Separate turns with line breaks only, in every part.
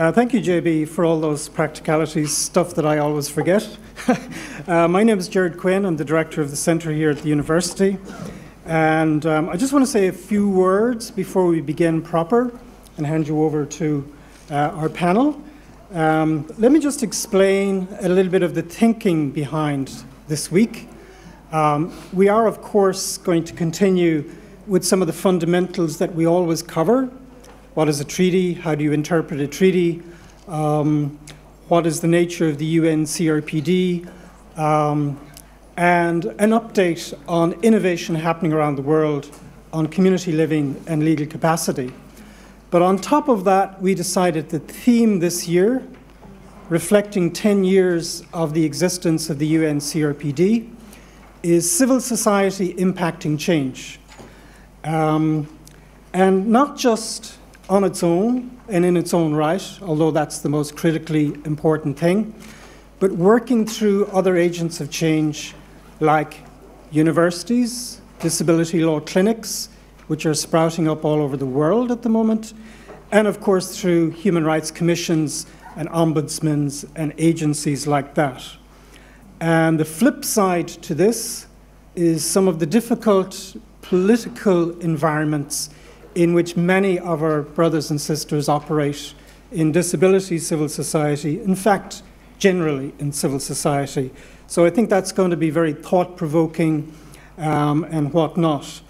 Uh, thank you, JB, for all those practicalities, stuff that I always forget. uh, my name is Gerard Quinn. I'm the director of the centre here at the university. And um, I just want to say a few words before we begin proper and hand you over to uh, our panel. Um, let me just explain a little bit of the thinking behind this week. Um, we are, of course, going to continue with some of the fundamentals that we always cover. What is a treaty? How do you interpret a treaty? Um, what is the nature of the UN CRPD? Um, and an update on innovation happening around the world on community living and legal capacity. But on top of that, we decided the theme this year, reflecting 10 years of the existence of the UN CRPD, is civil society impacting change. Um, and not just on its own and in its own right, although that's the most critically important thing, but working through other agents of change like universities, disability law clinics, which are sprouting up all over the world at the moment, and of course through human rights commissions and ombudsmans and agencies like that. And the flip side to this is some of the difficult political environments in which many of our brothers and sisters operate in disability civil society, in fact, generally in civil society. So I think that's going to be very thought provoking um, and whatnot.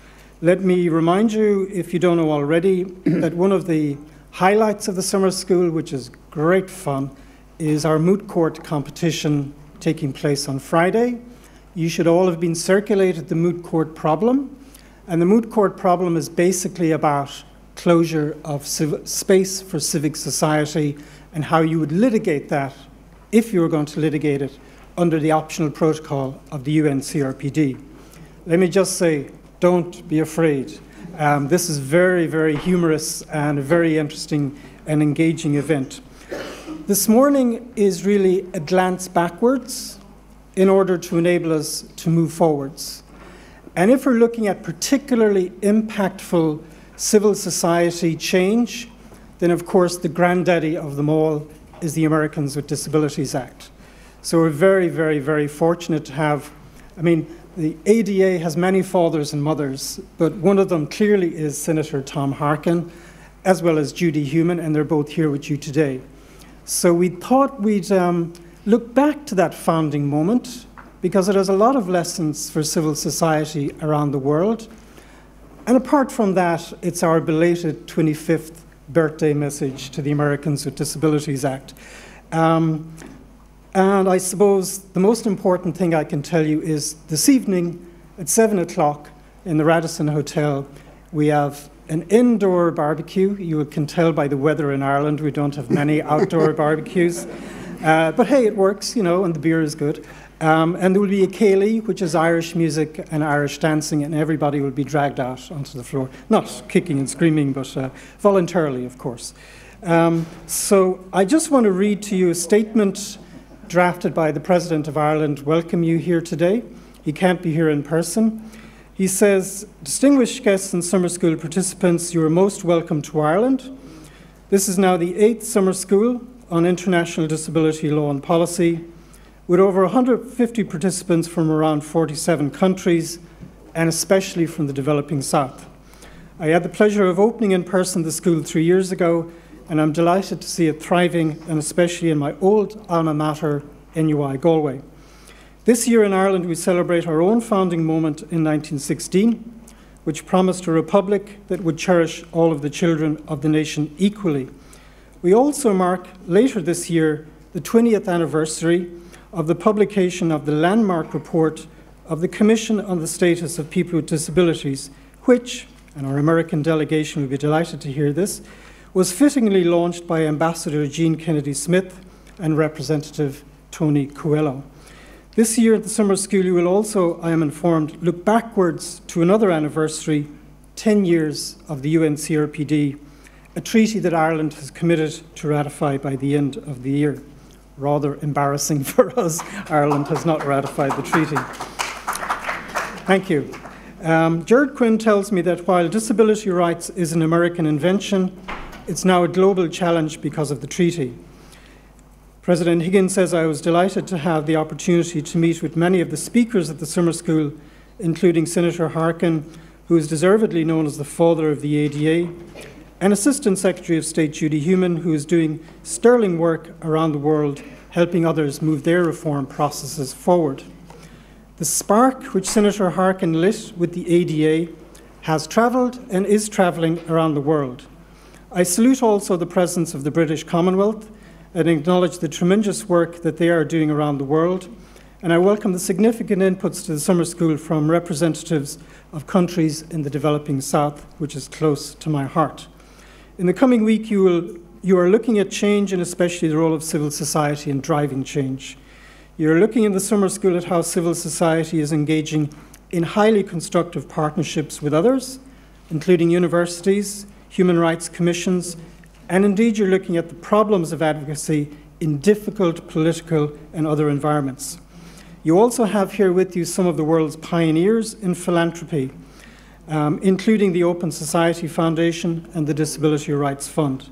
Let me remind you, if you don't know already, that one of the highlights of the summer school, which is great fun, is our moot court competition taking place on Friday. You should all have been circulated the moot court problem. And the moot court problem is basically about closure of space for civic society and how you would litigate that if you were going to litigate it under the optional protocol of the UN CRPD. Let me just say, don't be afraid. Um, this is very, very humorous and a very interesting and engaging event. This morning is really a glance backwards in order to enable us to move forwards. And if we're looking at particularly impactful civil society change, then of course the granddaddy of them all is the Americans with Disabilities Act. So we're very, very, very fortunate to have, I mean, the ADA has many fathers and mothers, but one of them clearly is Senator Tom Harkin, as well as Judy Heumann, and they're both here with you today. So we thought we'd um, look back to that founding moment because it has a lot of lessons for civil society around the world. And apart from that, it's our belated 25th birthday message to the Americans with Disabilities Act. Um, and I suppose the most important thing I can tell you is this evening at 7 o'clock in the Radisson Hotel, we have an indoor barbecue. You can tell by the weather in Ireland, we don't have many outdoor barbecues. Uh, but hey, it works, you know, and the beer is good. Um, and there will be a céilí, which is Irish music and Irish dancing, and everybody will be dragged out onto the floor. Not kicking and screaming, but uh, voluntarily, of course. Um, so I just want to read to you a statement drafted by the President of Ireland, welcome you here today. He can't be here in person. He says, Distinguished guests and summer school participants, you are most welcome to Ireland. This is now the eighth summer school on international disability law and policy, with over 150 participants from around 47 countries, and especially from the developing South. I had the pleasure of opening in person the school three years ago and I'm delighted to see it thriving, and especially in my old alma mater, NUI Galway. This year in Ireland, we celebrate our own founding moment in 1916, which promised a republic that would cherish all of the children of the nation equally. We also mark later this year the 20th anniversary of the publication of the landmark report of the Commission on the Status of People with Disabilities, which, and our American delegation will be delighted to hear this, was fittingly launched by Ambassador Jean Kennedy Smith and Representative Tony Coelho. This year at the summer school, you will also, I am informed, look backwards to another anniversary 10 years of the UNCRPD, a treaty that Ireland has committed to ratify by the end of the year. Rather embarrassing for us, Ireland has not ratified the treaty. Thank you. Um, Gerard Quinn tells me that while disability rights is an American invention, it's now a global challenge because of the treaty. President Higgins says I was delighted to have the opportunity to meet with many of the speakers at the summer school, including Senator Harkin, who is deservedly known as the father of the ADA, and Assistant Secretary of State Judy Heumann, who is doing sterling work around the world, helping others move their reform processes forward. The spark which Senator Harkin lit with the ADA has travelled and is travelling around the world. I salute also the presence of the British Commonwealth and acknowledge the tremendous work that they are doing around the world. And I welcome the significant inputs to the summer school from representatives of countries in the developing South, which is close to my heart. In the coming week, you, will, you are looking at change and especially the role of civil society in driving change. You're looking in the summer school at how civil society is engaging in highly constructive partnerships with others, including universities, human rights commissions, and indeed, you're looking at the problems of advocacy in difficult political and other environments. You also have here with you some of the world's pioneers in philanthropy, um, including the Open Society Foundation and the Disability Rights Fund.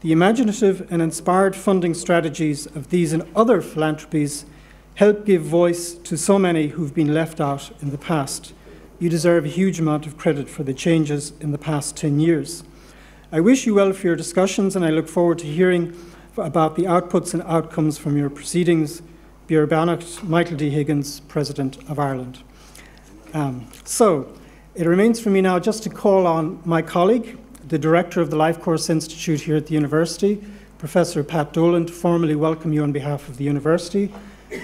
The imaginative and inspired funding strategies of these and other philanthropies help give voice to so many who've been left out in the past. You deserve a huge amount of credit for the changes in the past 10 years. I wish you well for your discussions and I look forward to hearing about the outputs and outcomes from your proceedings. Beir beannacht, Michael D. Higgins, President of Ireland. Um, so, it remains for me now just to call on my colleague, the Director of the Life Course Institute here at the University, Professor Pat Dolan, to formally welcome you on behalf of the University.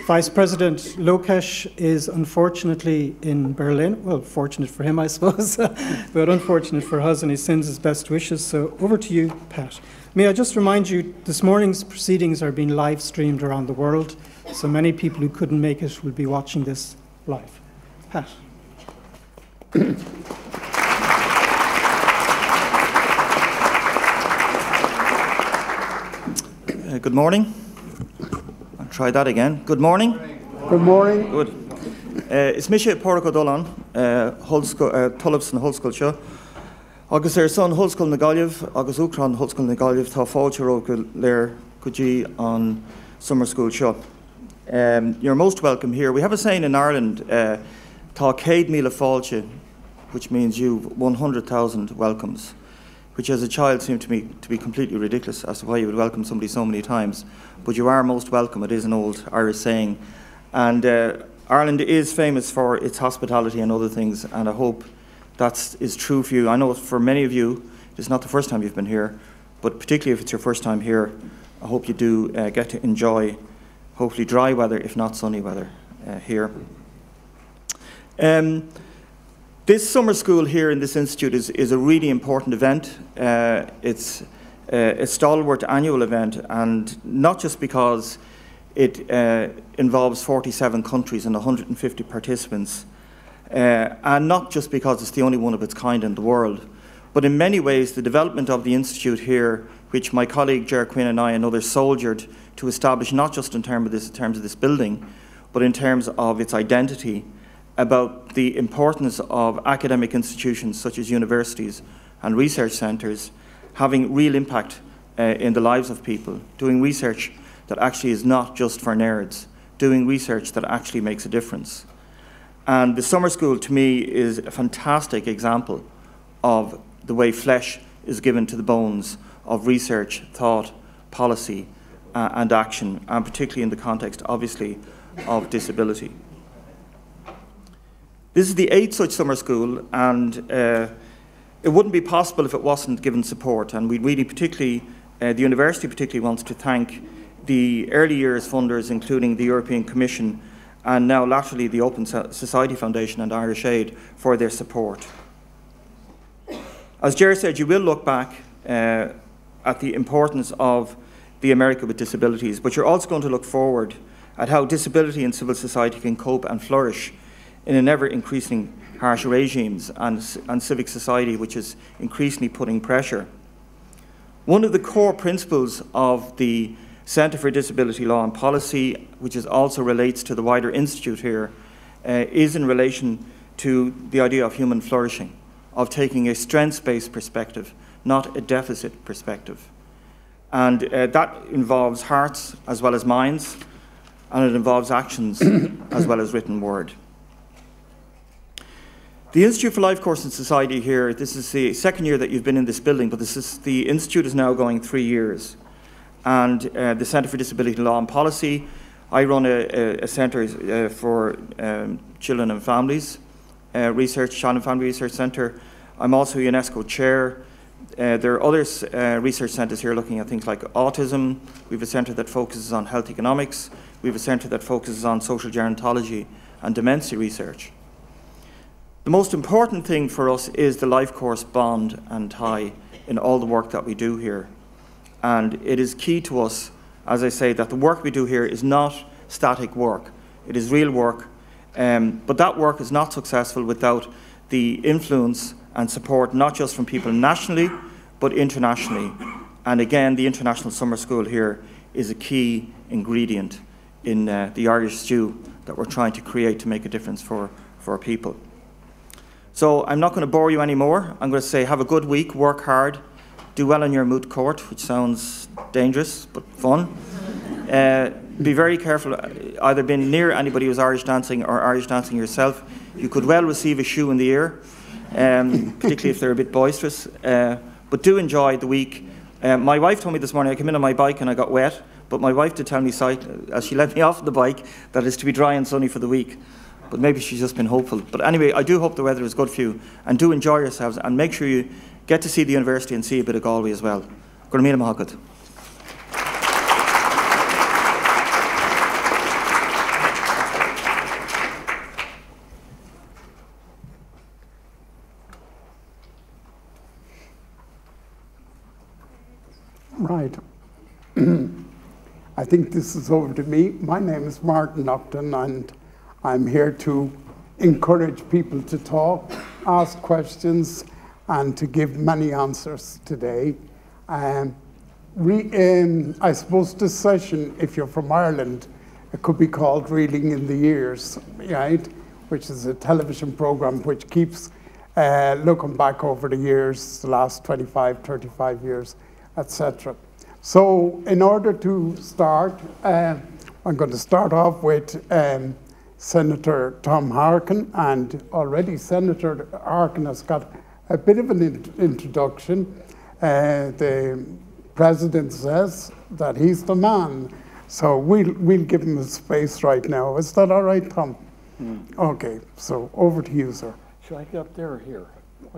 Vice President Lokesh is unfortunately in Berlin. Well, fortunate for him, I suppose, but unfortunate for us, and he sends his best wishes. So over to you, Pat. May I just remind you, this morning's proceedings are being live streamed around the world, so many people who couldn't make it will be watching this live. Pat.
Uh, good morning. I'll Try that again. Good morning.
Good morning.
Good. Uh, is mise porco dolan, uh, uh, Tullifson Hulscoil seo. Agus ar son Ollscoil na Gaillimh agus Ucran Ollscoil na Gaillimh tá fáilte go léir an summer school seo. Um, you're most welcome here. We have a saying in Ireland, uh, tá céad míle fáilte, which means you've 100,000 welcomes which as a child seemed to me to be completely ridiculous as to why you would welcome somebody so many times. But you are most welcome. It is an old Irish saying. And uh, Ireland is famous for its hospitality and other things, and I hope that is true for you. I know for many of you, it's not the first time you've been here, but particularly if it's your first time here, I hope you do uh, get to enjoy, hopefully, dry weather, if not sunny weather, uh, here. Um, this summer school here in this institute is, is a really important event. Uh, it's uh, a stalwart annual event, and not just because it uh, involves 47 countries and 150 participants, uh, and not just because it's the only one of its kind in the world, but in many ways, the development of the institute here, which my colleague Ger Quinn and I and others soldiered to establish, not just in terms of this, in terms of this building, but in terms of its identity about the importance of academic institutions such as universities and research centres having real impact uh, in the lives of people, doing research that actually is not just for nerds, doing research that actually makes a difference. And the summer school to me is a fantastic example of the way flesh is given to the bones of research, thought, policy, uh, and action, and particularly in the context, obviously, of disability. This is the eighth such summer school, and uh, it wouldn't be possible if it wasn't given support. And we really, particularly, uh, the university particularly wants to thank the early years funders, including the European Commission, and now laterally the Open Society Foundation and Irish Aid for their support. As Jerry said, you will look back uh, at the importance of the America with disabilities, but you're also going to look forward at how disability and civil society can cope and flourish in an ever increasing harsh regimes and, and civic society which is increasingly putting pressure. One of the core principles of the Centre for Disability Law and Policy, which is also relates to the wider institute here, uh, is in relation to the idea of human flourishing, of taking a strengths-based perspective, not a deficit perspective. And uh, that involves hearts as well as minds, and it involves actions as well as written word. The Institute for Life Course and Society here, this is the second year that you've been in this building, but this is, the Institute is now going three years. And uh, the Centre for Disability Law and Policy, I run a, a, a centre uh, for um, children and families uh, research, Child and Family Research Centre. I'm also UNESCO chair. Uh, there are other uh, research centres here looking at things like autism. We have a centre that focuses on health economics. We have a centre that focuses on social gerontology and dementia research. The most important thing for us is the life course bond and tie in all the work that we do here. And it is key to us, as I say, that the work we do here is not static work. It is real work. Um, but that work is not successful without the influence and support not just from people nationally, but internationally. And again, the International Summer School here is a key ingredient in uh, the Irish stew that we're trying to create to make a difference for, for our people. So I'm not going to bore you anymore. I'm going to say have a good week, work hard, do well in your moot court, which sounds dangerous but fun. Uh, be very careful, uh, either being near anybody who's Irish dancing or Irish dancing yourself. You could well receive a shoe in the ear, um, particularly if they're a bit boisterous. Uh, but do enjoy the week. Uh, my wife told me this morning I came in on my bike and I got wet, but my wife did tell me, as she let me off the bike, that it's to be dry and sunny for the week but maybe she's just been hopeful. But anyway, I do hope the weather is good for you, and do enjoy yourselves, and make sure you get to see the university and see a bit of Galway as well. Gurmina Mahakad.
Right. I think this is over to me. My name is Martin Naughton, and I'm here to encourage people to talk, ask questions, and to give many answers today. Um, re, um, I suppose this session, if you're from Ireland, it could be called Reeling in the Years, right? Which is a television program which keeps uh, looking back over the years, the last 25, 35 years, etc. So, in order to start, uh, I'm going to start off with um, Senator Tom Harkin, and already Senator Harkin has got a bit of an in introduction. Uh, the president says that he's the man, so we'll, we'll give him his space right now. Is that all right, Tom? Mm. Okay, so over to you, sir.
Should I get up there or here?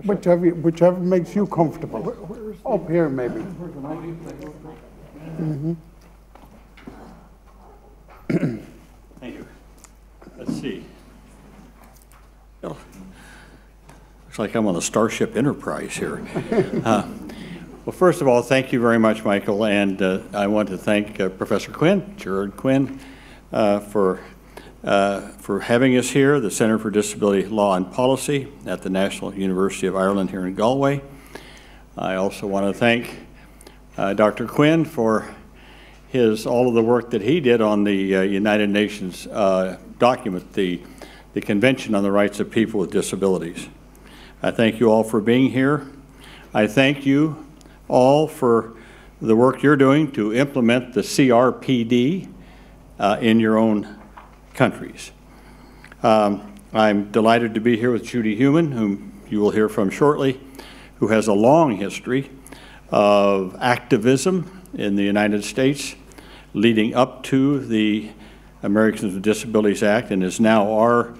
Whichever, whichever makes you comfortable. Where, up here, maybe.
Mm -hmm. Thank you. Let's see. Oh, looks like I'm on the Starship Enterprise here. Uh, well, first of all, thank you very much, Michael, and uh, I want to thank uh, Professor Quinn, Gerard Quinn, uh, for uh, for having us here, the Center for Disability Law and Policy at the National University of Ireland here in Galway. I also want to thank uh, Dr. Quinn for his all of the work that he did on the uh, United Nations uh, document, the, the Convention on the Rights of People with Disabilities. I thank you all for being here. I thank you all for the work you're doing to implement the CRPD uh, in your own countries. Um, I'm delighted to be here with Judy Heumann, whom you will hear from shortly, who has a long history of activism in the United States leading up to the Americans with Disabilities Act and is now our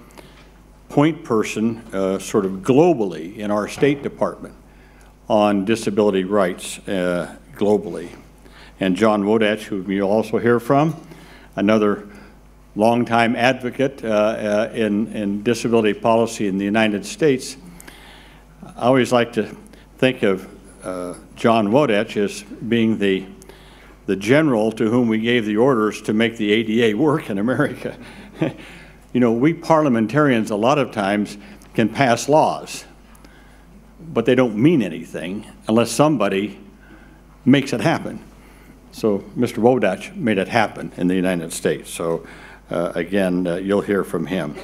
point person uh, sort of globally in our State Department on disability rights uh, globally. And John Wodatch, who you'll also hear from, another longtime advocate uh, uh, in, in disability policy in the United States. I always like to think of uh, John Wodatch as being the the general to whom we gave the orders to make the ADA work in America. you know, we parliamentarians a lot of times can pass laws, but they don't mean anything unless somebody makes it happen. So Mr. Wodatch made it happen in the United States. So uh, again, uh, you'll hear from him.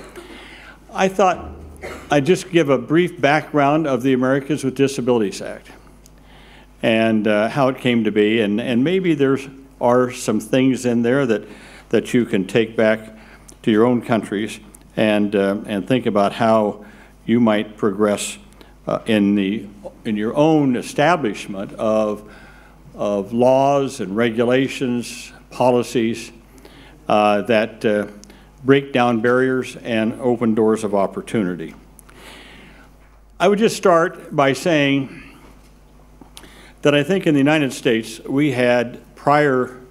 I thought I'd just give a brief background of the Americans with Disabilities Act. And uh, how it came to be. And, and maybe there's are some things in there that, that you can take back to your own countries and, uh, and think about how you might progress uh, in, the, in your own establishment of, of laws and regulations, policies uh, that uh, break down barriers and open doors of opportunity. I would just start by saying that I think in the United States we had, prior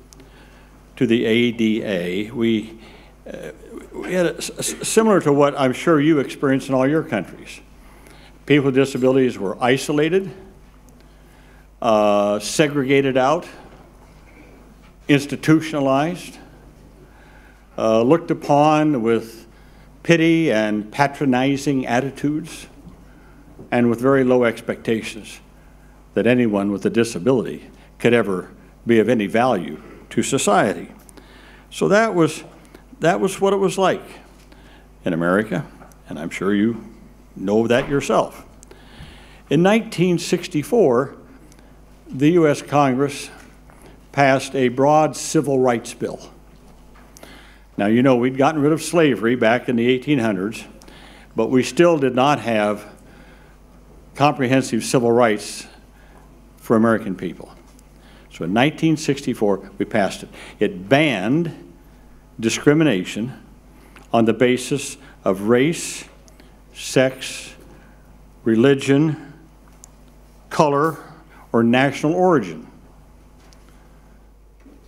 to the ADA, we, uh, we had a, similar to what I'm sure you experienced in all your countries. People with disabilities were isolated, uh, segregated out, institutionalized, uh, looked upon with pity and patronizing attitudes, and with very low expectations that anyone with a disability could ever be of any value to society. So that was, that was what it was like in America, and I'm sure you know that yourself. In 1964, the U.S. Congress passed a broad civil rights bill. Now, you know, we'd gotten rid of slavery back in the 1800s, but we still did not have comprehensive civil rights for American people. So in 1964, we passed it. It banned discrimination on the basis of race, sex, religion, color, or national origin.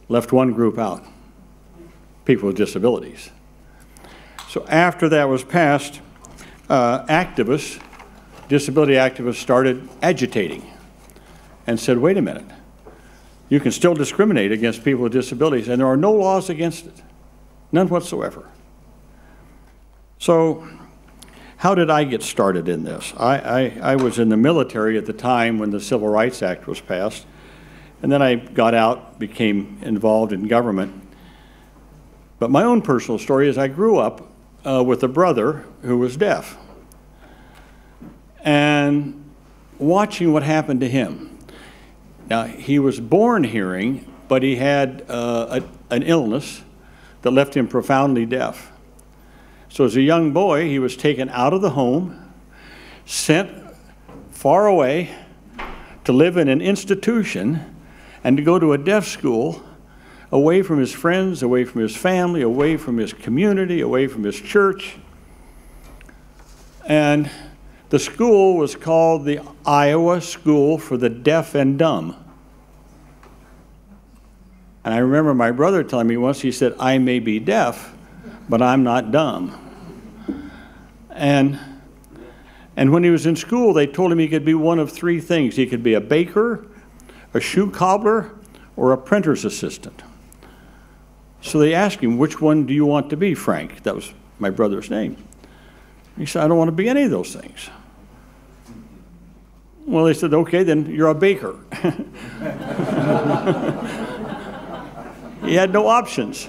Left one group out people with disabilities. So after that was passed, uh, activists, disability activists, started agitating and said, wait a minute, you can still discriminate against people with disabilities, and there are no laws against it, none whatsoever. So, how did I get started in this? I, I, I was in the military at the time when the Civil Rights Act was passed, and then I got out, became involved in government, but my own personal story is I grew up uh, with a brother who was deaf. And watching what happened to him. Now, he was born hearing, but he had uh, a, an illness that left him profoundly deaf. So, as a young boy, he was taken out of the home, sent far away to live in an institution and to go to a deaf school away from his friends, away from his family, away from his community, away from his church. And the school was called the Iowa School for the Deaf and Dumb. And I remember my brother telling me once, he said, I may be deaf, but I'm not dumb. And, and when he was in school, they told him he could be one of three things he could be a baker, a shoe cobbler, or a printer's assistant. So they asked him, Which one do you want to be, Frank? That was my brother's name. He said, I don't want to be any of those things. Well, they said, Okay, then you're a baker. he had no options.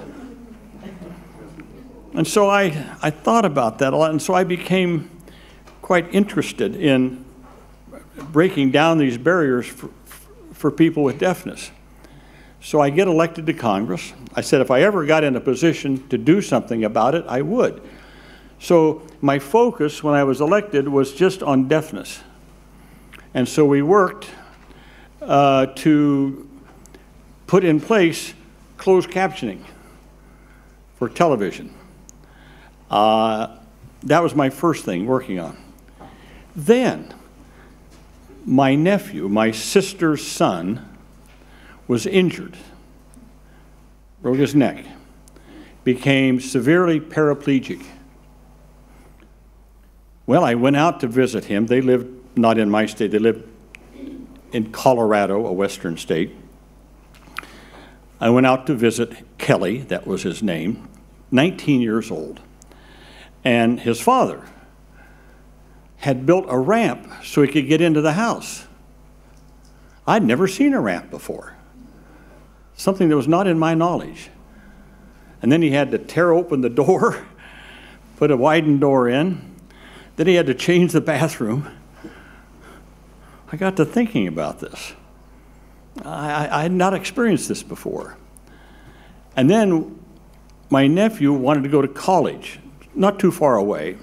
And so I, I thought about that a lot, and so I became quite interested in breaking down these barriers for, for people with deafness. So I get elected to Congress. I said if I ever got in a position to do something about it, I would. So my focus when I was elected was just on deafness. And so we worked uh, to put in place closed captioning for television. Uh, that was my first thing working on. Then, my nephew, my sister's son, was injured, broke his neck, became severely paraplegic. Well, I went out to visit him. They lived not in my state, they lived in Colorado, a western state. I went out to visit Kelly, that was his name, 19 years old. And his father had built a ramp so he could get into the house. I'd never seen a ramp before something that was not in my knowledge. And then he had to tear open the door, put a widened door in. Then he had to change the bathroom. I got to thinking about this. I, I had not experienced this before. And then my nephew wanted to go to college, not too far away.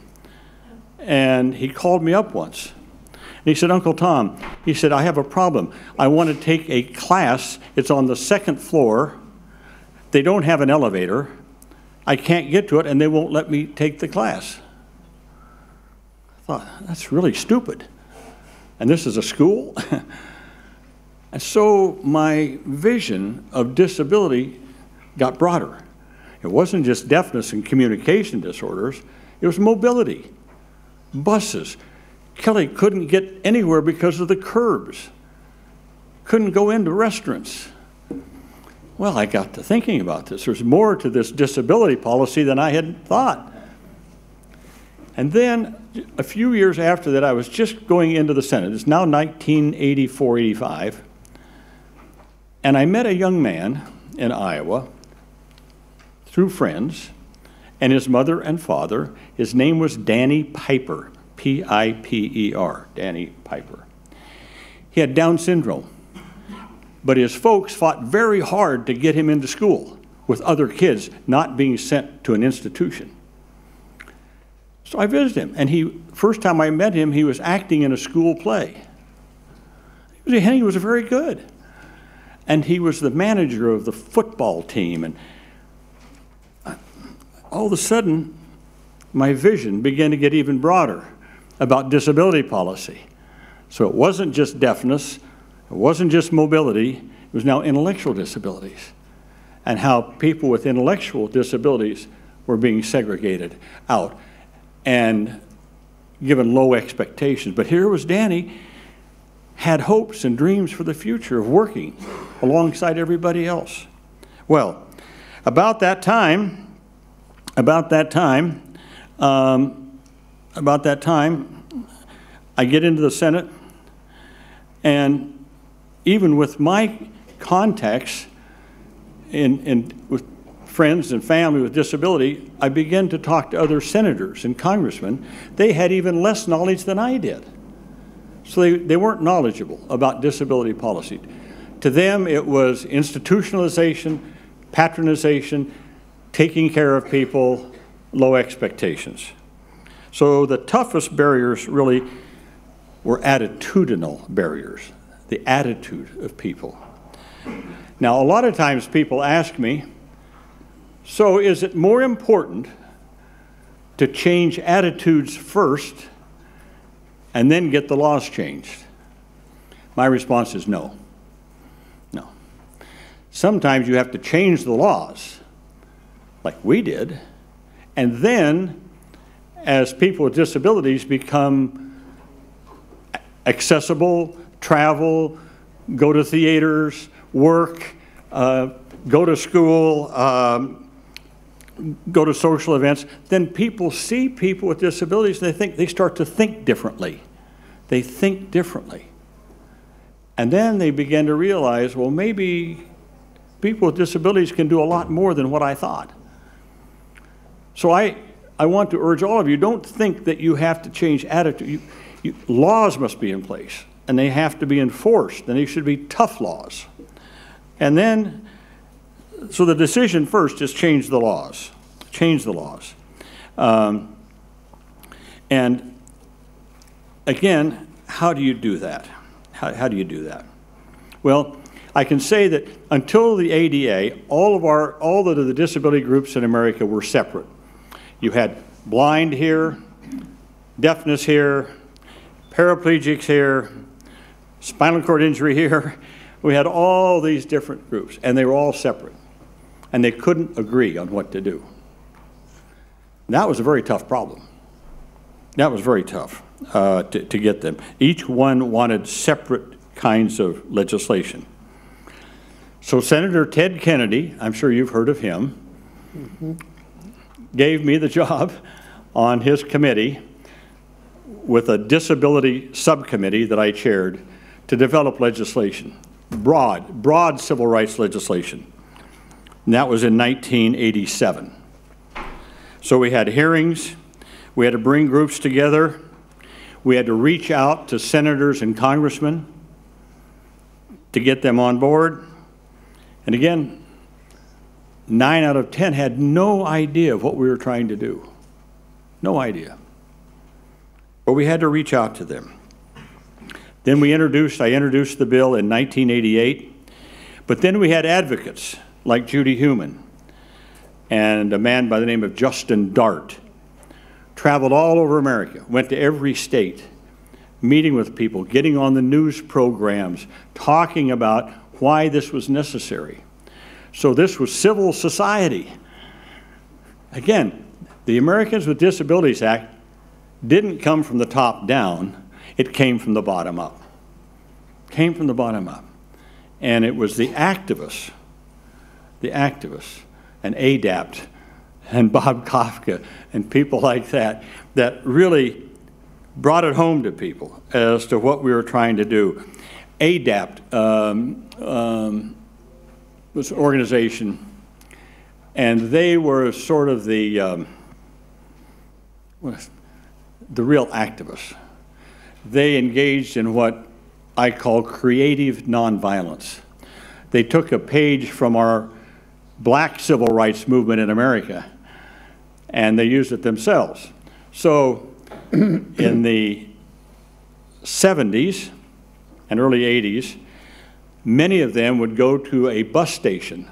And he called me up once. And he said, Uncle Tom, he said, I have a problem. I want to take a class. It's on the second floor. They don't have an elevator. I can't get to it, and they won't let me take the class. Thought, that's really stupid. And this is a school? and so my vision of disability got broader. It wasn't just deafness and communication disorders, it was mobility, buses. Kelly couldn't get anywhere because of the curbs, couldn't go into restaurants. Well, I got to thinking about this. There's more to this disability policy than I had thought. And then a few years after that, I was just going into the Senate. It's now 1984 85. And I met a young man in Iowa through friends and his mother and father. His name was Danny Piper, P I P E R, Danny Piper. He had Down syndrome, but his folks fought very hard to get him into school with other kids not being sent to an institution. So I visited him, and he first time I met him, he was acting in a school play. He was very good. And he was the manager of the football team. And uh, all of a sudden, my vision began to get even broader about disability policy. So it wasn't just deafness, it wasn't just mobility, it was now intellectual disabilities. And how people with intellectual disabilities were being segregated out and given low expectations. But here was Danny, had hopes and dreams for the future of working alongside everybody else. Well, about that time, about that time, um, about that time, I get into the Senate, and even with my contacts in, in with friends and family with disability, I began to talk to other senators and congressmen. They had even less knowledge than I did. So they, they weren't knowledgeable about disability policy. To them, it was institutionalization, patronization, taking care of people, low expectations. So the toughest barriers really were attitudinal barriers, the attitude of people. Now, a lot of times people ask me, so is it more important to change attitudes first and then get the laws changed? My response is no. No. Sometimes you have to change the laws, like we did, and then as people with disabilities become accessible, travel, go to theaters, work, uh, go to school, um, go to social events, then people see people with disabilities and they think they start to think differently. They think differently. And then they begin to realize, well, maybe people with disabilities can do a lot more than what I thought. So I, I want to urge all of you don't think that you have to change attitude. You, you, laws must be in place, and they have to be enforced, and they should be tough laws. And then so the decision first is change the laws, change the laws. Um, and again, how do you do that? How, how do you do that? Well, I can say that until the ADA, all of our, all of the disability groups in America were separate. You had blind here, deafness here, paraplegics here, spinal cord injury here. We had all these different groups, and they were all separate and they couldn't agree on what to do. That was a very tough problem. That was very tough uh, to, to get them. Each one wanted separate kinds of legislation. So Senator Ted Kennedy, I'm sure you've heard of him, mm-hmm. gave me the job on his committee with a disability subcommittee that I chaired to develop legislation, broad, broad civil rights legislation. And that was in 1987. So we had hearings, we had to bring groups together, we had to reach out to senators and congressmen to get them on board. And again, nine out of 10 had no idea of what we were trying to do. No idea. But we had to reach out to them. Then we introduced, I introduced the bill in 1988. But then we had advocates like Judy Heumann, and a man by the name of Justin Dart. Traveled all over America, went to every state, meeting with people, getting on the news programs, talking about why this was necessary. So this was civil society. Again, the Americans with Disabilities Act didn't come from the top down, it came from the bottom up. Came from the bottom up. And it was the activists, the activists, and ADAPT, and Bob Kafka, and people like that, that really brought it home to people as to what we were trying to do. ADAPT um, um, was an organization, and they were sort of the, um, the real activists. They engaged in what I call creative nonviolence. They took a page from our black civil rights movement in America and they used it themselves. So in the 70s and early 80s, many of them would go to a bus station.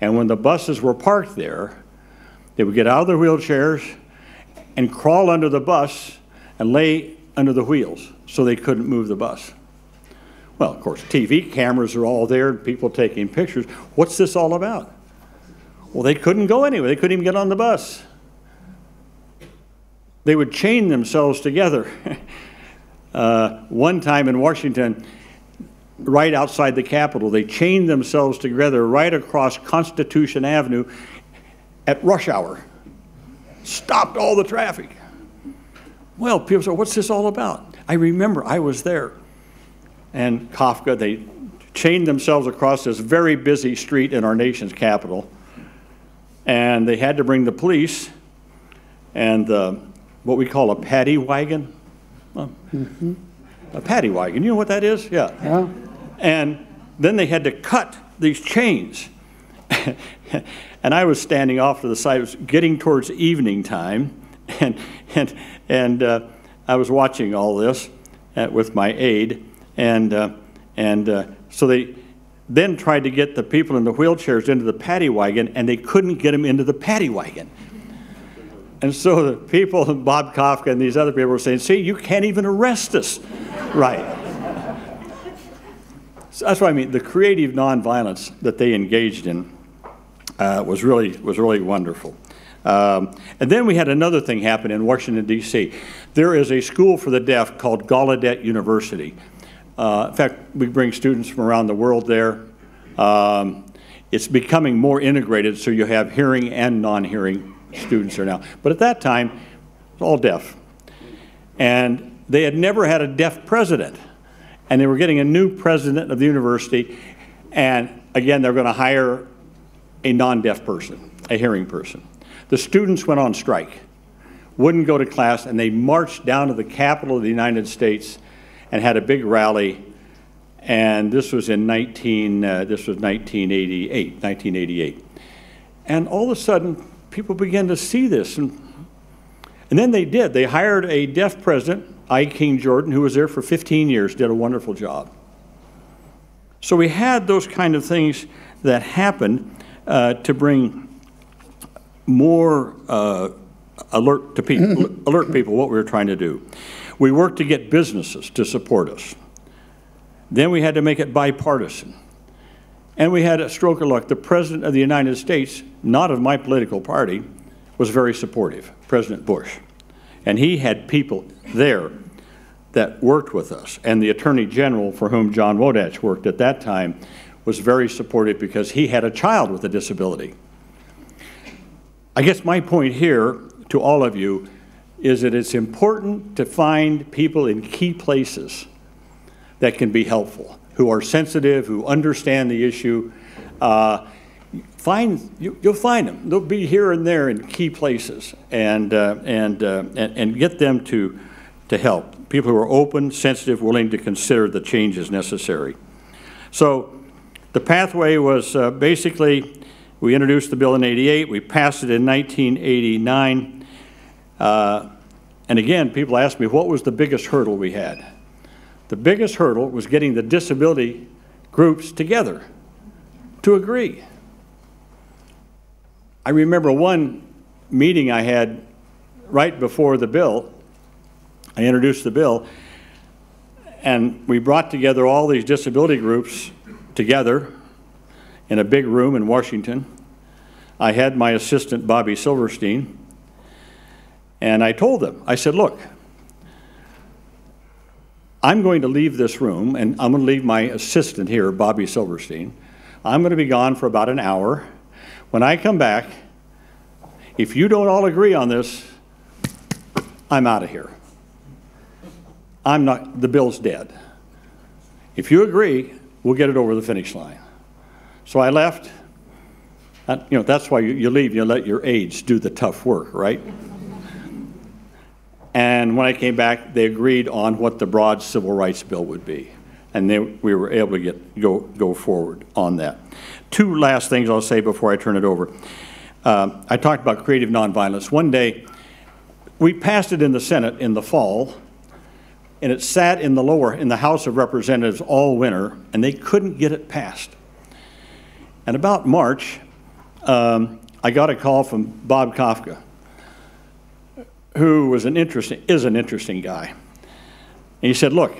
And when the buses were parked there, they would get out of their wheelchairs and crawl under the bus and lay under the wheels so they couldn't move the bus. Well, of course, TV cameras are all there, people taking pictures. What's this all about? Well, they couldn't go anywhere. They couldn't even get on the bus. They would chain themselves together. uh, one time in Washington, right outside the Capitol, they chained themselves together right across Constitution Avenue at rush hour. Stopped all the traffic. Well, people said, what's this all about? I remember I was there. And Kafka, they chained themselves across this very busy street in our nation's capital. And they had to bring the police and uh, what we call a paddy wagon. Well, mm-hmm. A paddy wagon, you know what that is? Yeah.
Yeah.
And then they had to cut these chains. and I was standing off to the side, it was getting towards evening time, and, and, and uh, I was watching all this uh, with my aide, and, uh, and uh, so they then tried to get the people in the wheelchairs into the paddy wagon, and they couldn't get them into the paddy wagon. And so the people, Bob Kafka and these other people were saying, see, you can't even arrest us. right. So that's what I mean. The creative nonviolence that they engaged in uh, was, really, was really wonderful. Um, and then we had another thing happen in Washington, D.C. There is a school for the deaf called Gallaudet University. Uh, in fact, we bring students from around the world there. Um, it's becoming more integrated, so you have hearing and non-hearing students there now. But at that time, it was all deaf. And they had never had a deaf president. And they were getting a new president of the university. And again, they're going to hire a non-deaf person, a hearing person. The students went on strike, wouldn't go to class, and they marched down to the capital of the United States and had a big rally. And this was in 19, uh, this was 1988, 1988. And all of a sudden, people began to see this. And, and then they did. They hired a deaf president, I. King Jordan, who was there for 15 years, did a wonderful job. So we had those kind of things that happened uh, to bring more uh, alert to people, alert people what we were trying to do. We worked to get businesses to support us. Then we had to make it bipartisan. And we had a stroke of luck. The President of the United States, not of my political party, was very supportive, President Bush. And he had people there that worked with us. And the Attorney General, for whom John Wodatch worked at that time, was very supportive because he had a child with a disability. I guess my point here to all of you is that it's important to find people in key places that can be helpful, who are sensitive, who understand the issue. Uh, find you, will find them. They'll be here and there in key places, and uh, and, uh, and and get them to to help. People who are open, sensitive, willing to consider the changes necessary. So the pathway was uh, basically, we introduced the bill in 88, we passed it in 1989. Uh, and again, people ask me, what was the biggest hurdle we had? The biggest hurdle was getting the disability groups together to agree. I remember one meeting I had right before the bill. I introduced the bill, and we brought together all these disability groups together in a big room in Washington. I had my assistant, Bobby Silverstein, and I told them, I said, look, I'm going to leave this room, and I'm going to leave my assistant here, Bobby Silverstein. I'm going to be gone for about an hour. When I come back, if you don't all agree on this, I'm out of here. I'm not, the bill's dead. If you agree, we'll get it over the finish line. So I left. you know, that's why you, you leave, you let your aides do the tough work, right? And when I came back, they agreed on what the broad civil rights bill would be. And they, we were able to get, go, go forward on that. Two last things I'll say before I turn it over. Uh, I talked about creative nonviolence. One day, we passed it in the Senate in the fall, and it sat in the lower, in the House of Representatives all winter, and they couldn't get it passed. And about March, um, I got a call from Bob Kafka, who was an interesting, is an interesting guy. And he said, look,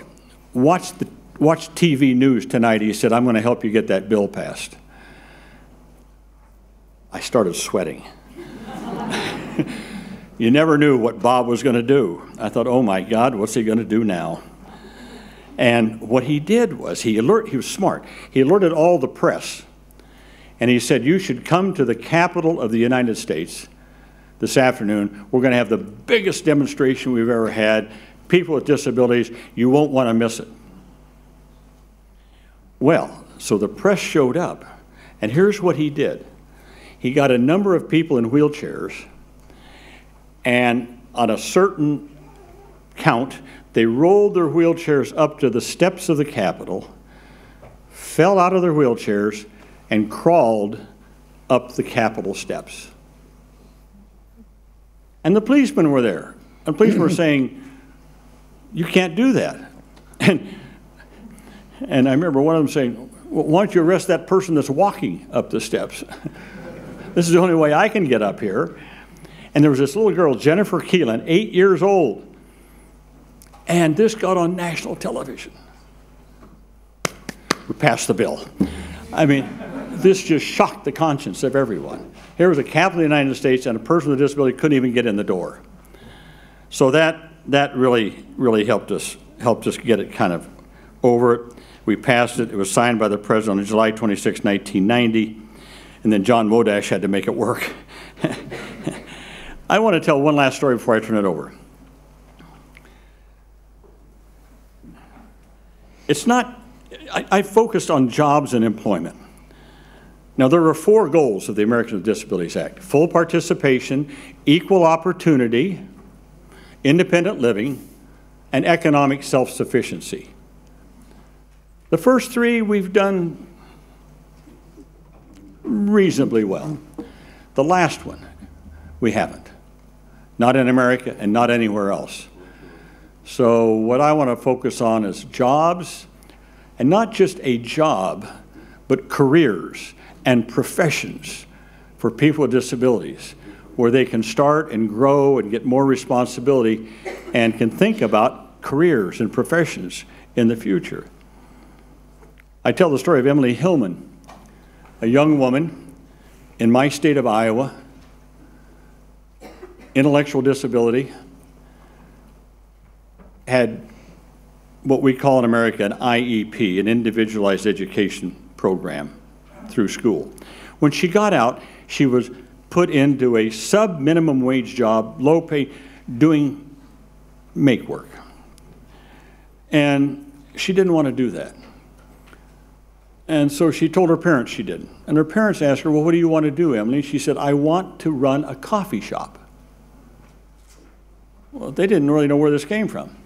watch, the, watch TV news tonight. He said, I'm going to help you get that bill passed. I started sweating. you never knew what Bob was going to do. I thought, oh my God, what's he going to do now? And what he did was he alert, he was smart. He alerted all the press. And he said, you should come to the capital of the United States this afternoon. We're going to have the biggest demonstration we've ever had. People with disabilities, you won't want to miss it. Well, so the press showed up, and here's what he did. He got a number of people in wheelchairs, and on a certain count, they rolled their wheelchairs up to the steps of the Capitol, fell out of their wheelchairs, and crawled up the Capitol steps. And the policemen were there. And the policemen were saying, You can't do that. And, and I remember one of them saying, well, Why don't you arrest that person that's walking up the steps? this is the only way I can get up here. And there was this little girl, Jennifer Keelan, eight years old. And this got on national television. We passed the bill. I mean, this just shocked the conscience of everyone. Here was a Capitol of the United States and a person with a disability couldn't even get in the door. So that, that really, really helped us, helped us get it kind of over it. We passed it. It was signed by the president on July 26, 1990. And then John Wodatch had to make it work. I want to tell one last story before I turn it over. It's not, I, I focused on jobs and employment. Now, there are four goals of the Americans with Disabilities Act full participation, equal opportunity, independent living, and economic self sufficiency. The first three we've done reasonably well. The last one, we haven't. Not in America and not anywhere else. So, what I want to focus on is jobs, and not just a job, but careers and professions for people with disabilities where they can start and grow and get more responsibility and can think about careers and professions in the future. I tell the story of Emily Hillman, a young woman in my state of Iowa, intellectual disability, had what we call in America an IEP, an individualized education program through school. When she got out, she was put into a sub minimum wage job, low pay, doing make work. And she didn't want to do that. And so she told her parents she didn't. And her parents asked her, Well, what do you want to do, Emily? She said, I want to run a coffee shop. Well, they didn't really know where this came from.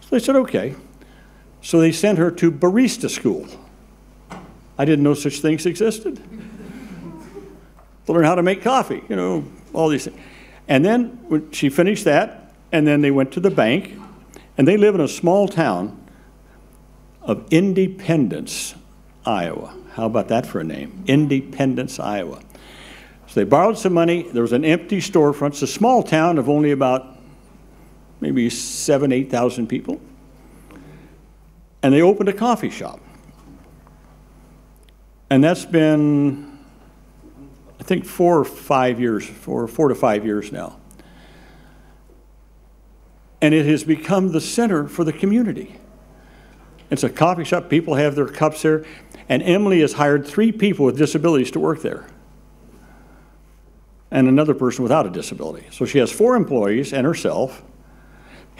So they said, Okay. So they sent her to barista school I didn't know such things existed. to learn how to make coffee, you know, all these things. And then when she finished that, and then they went to the bank, and they live in a small town of Independence, Iowa. How about that for a name? Independence, Iowa. So they borrowed some money. There was an empty storefront. It's a small town of only about maybe seven, 8,000 people. And they opened a coffee shop. And that's been, I think, four or five years, four, four to five years now. And it has become the center for the community. It's a coffee shop. People have their cups there. And Emily has hired three people with disabilities to work there and another person without a disability. So she has four employees and herself.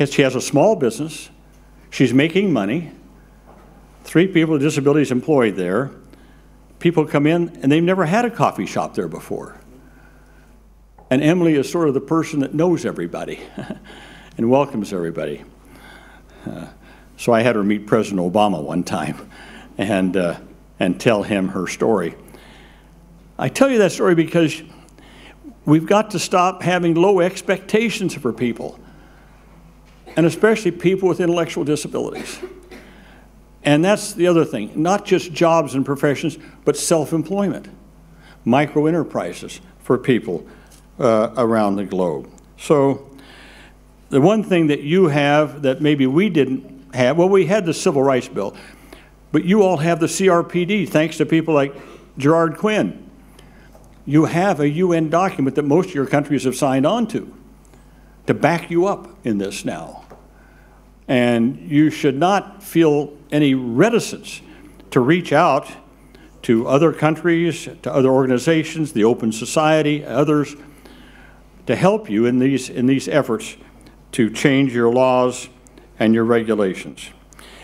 She has a small business. She's making money. Three people with disabilities employed there. People come in and they've never had a coffee shop there before. And Emily is sort of the person that knows everybody and welcomes everybody. Uh, so I had her meet President Obama one time and, uh, and tell him her story. I tell you that story because we've got to stop having low expectations for people, and especially people with intellectual disabilities. And that's the other thing, not just jobs and professions, but self-employment, micro enterprises for people uh, around the globe. So the one thing that you have that maybe we didn't have, well, we had the Civil Rights Bill, but you all have the CRPD thanks to people like Gerard Quinn. You have a UN document that most of your countries have signed on to to back you up in this now. And you should not feel any reticence to reach out to other countries, to other organizations, the Open Society, others, to help you in these, in these efforts to change your laws and your regulations.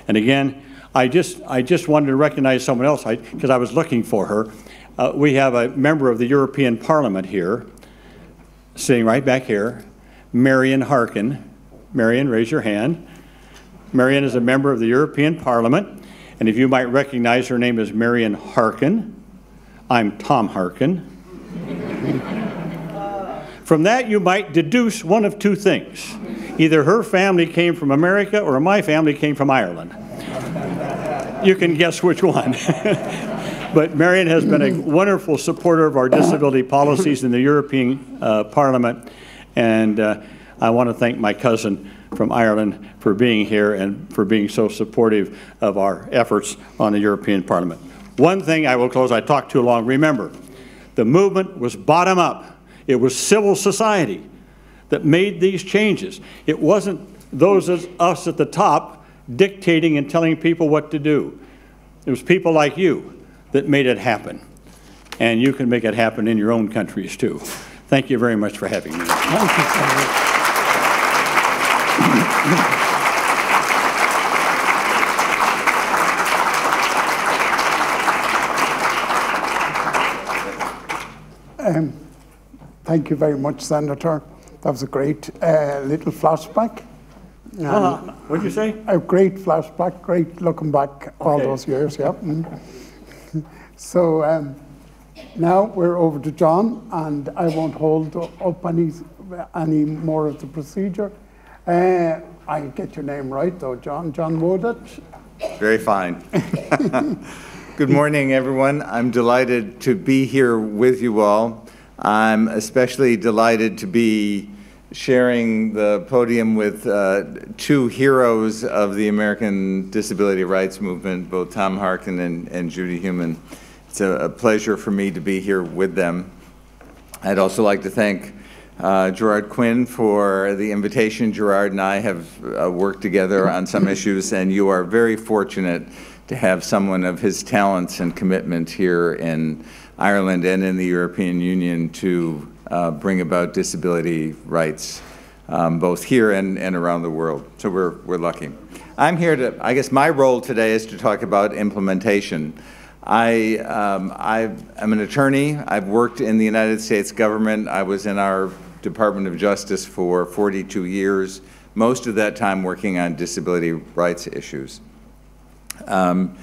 And again, I just, I just wanted to recognize someone else because I, I, was looking for her. Uh, we have a member of the European Parliament here, sitting right back here, Marian Harkin. Marian, raise your hand. Marian is a member of the European Parliament, and if you might recognize her name is Marian Harkin. I'm Tom Harkin. From that, you might deduce one of two things. Either her family came from America or my family came from Ireland. You can guess which one. but Marian has been a wonderful supporter of our disability policies in the European uh, Parliament, and uh, I want to thank my cousin from Ireland for being here and for being so supportive of our efforts on the European Parliament. One thing I will close, I talked too long. Remember, the movement was bottom up. It was civil society that made these changes. It wasn't those of us at the top dictating and telling people what to do. It was people like you that made it happen. And you can make it happen in your own countries too. Thank you very much for having me. Thank you,
um, thank you very much, Senator. That was a great uh, little flashback.
Uh, what did you say?
A great flashback, great looking back all okay. those years, yeah. Mm. So um, now we're over to John, and I won't hold up any, any more of the procedure. Uh, I get your name right, though, John. John Wodatch.
Very fine. Good morning, everyone. I'm delighted to be here with you all. I'm especially delighted to be sharing the podium with uh, two heroes of the American disability rights movement, both Tom Harkin and, and Judy Heumann. It's a, a pleasure for me to be here with them. I'd also like to thank uh, Gerard Quinn for the invitation. Gerard and I have uh, worked together on some issues, and you are very fortunate to have someone of his talents and commitment here in Ireland and in the European Union to uh, bring about disability rights, um, both here and, and around the world. So we're, we're lucky. I'm here to, I guess my role today is to talk about implementation. I, um, I am an attorney. I've worked in the United States government. I was in our Department of Justice for 42 years, most of that time working on disability rights issues. Um,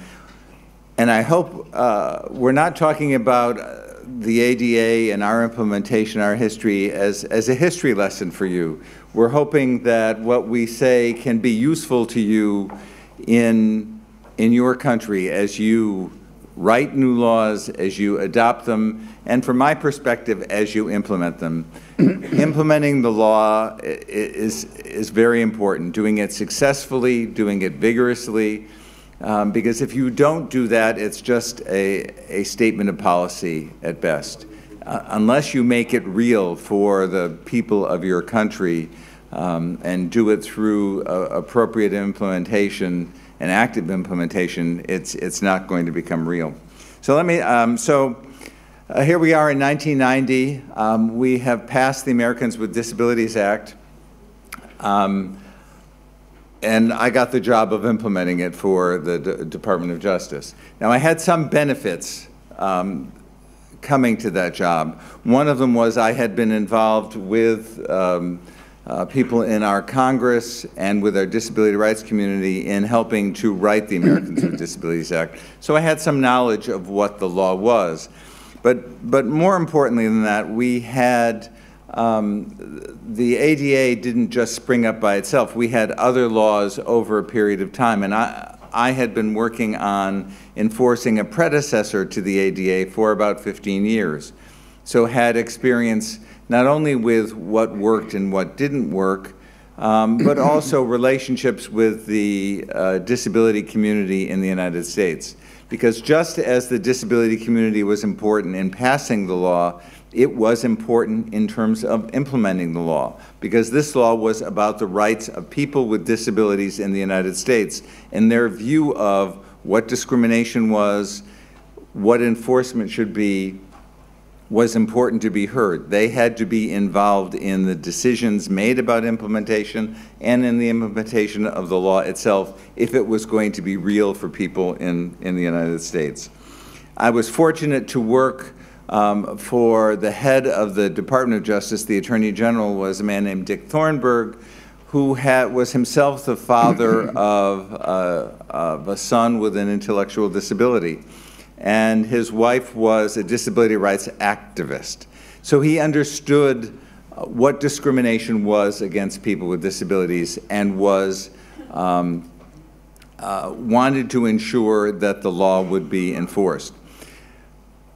And I hope uh, we're not talking about uh, the ADA and our implementation, our history, as, as a history lesson for you. We're hoping that what we say can be useful to you in, in your country as you write new laws, as you adopt them, and from my perspective, as you implement them. Implementing the law is, is very important, doing it successfully, doing it vigorously, um, because if you don't do that, it's just a, a statement of policy at best. Uh, Unless you make it real for the people of your country um, and do it through uh, appropriate implementation and active implementation, it's, it's not going to become real. So let me, um, so uh, here we are in 1990. Um, We have passed the Americans with Disabilities Act. Um, and I got the job of implementing it for the D- Department of Justice. Now, I had some benefits um, coming to that job. One of them was I had been involved with um, uh, people in our Congress and with our disability rights community in helping to write the Americans with Disabilities Act. So I had some knowledge of what the law was. But, but more importantly than that, we had um, the ADA didn't just spring up by itself. We had other laws over a period of time, and I, I had been working on enforcing a predecessor to the ADA for about 15 years. So had experience not only with what worked and what didn't work, um, but also relationships with the uh, disability community in the United States. Because just as the disability community was important in passing the law, it was important in terms of implementing the law, because this law was about the rights of people with disabilities in the United States and their view of what discrimination was, what enforcement should be, was important to be heard. They had to be involved in the decisions made about implementation and in the implementation of the law itself if it was going to be real for people in, in the United States. I was fortunate to work um, for the head of the Department of Justice, the Attorney General, was a man named Dick Thornburgh, who had, was himself the father of, uh, of a son with an intellectual disability. And his wife was a disability rights activist. So he understood uh, what discrimination was against people with disabilities and was um, uh, wanted to ensure that the law would be enforced.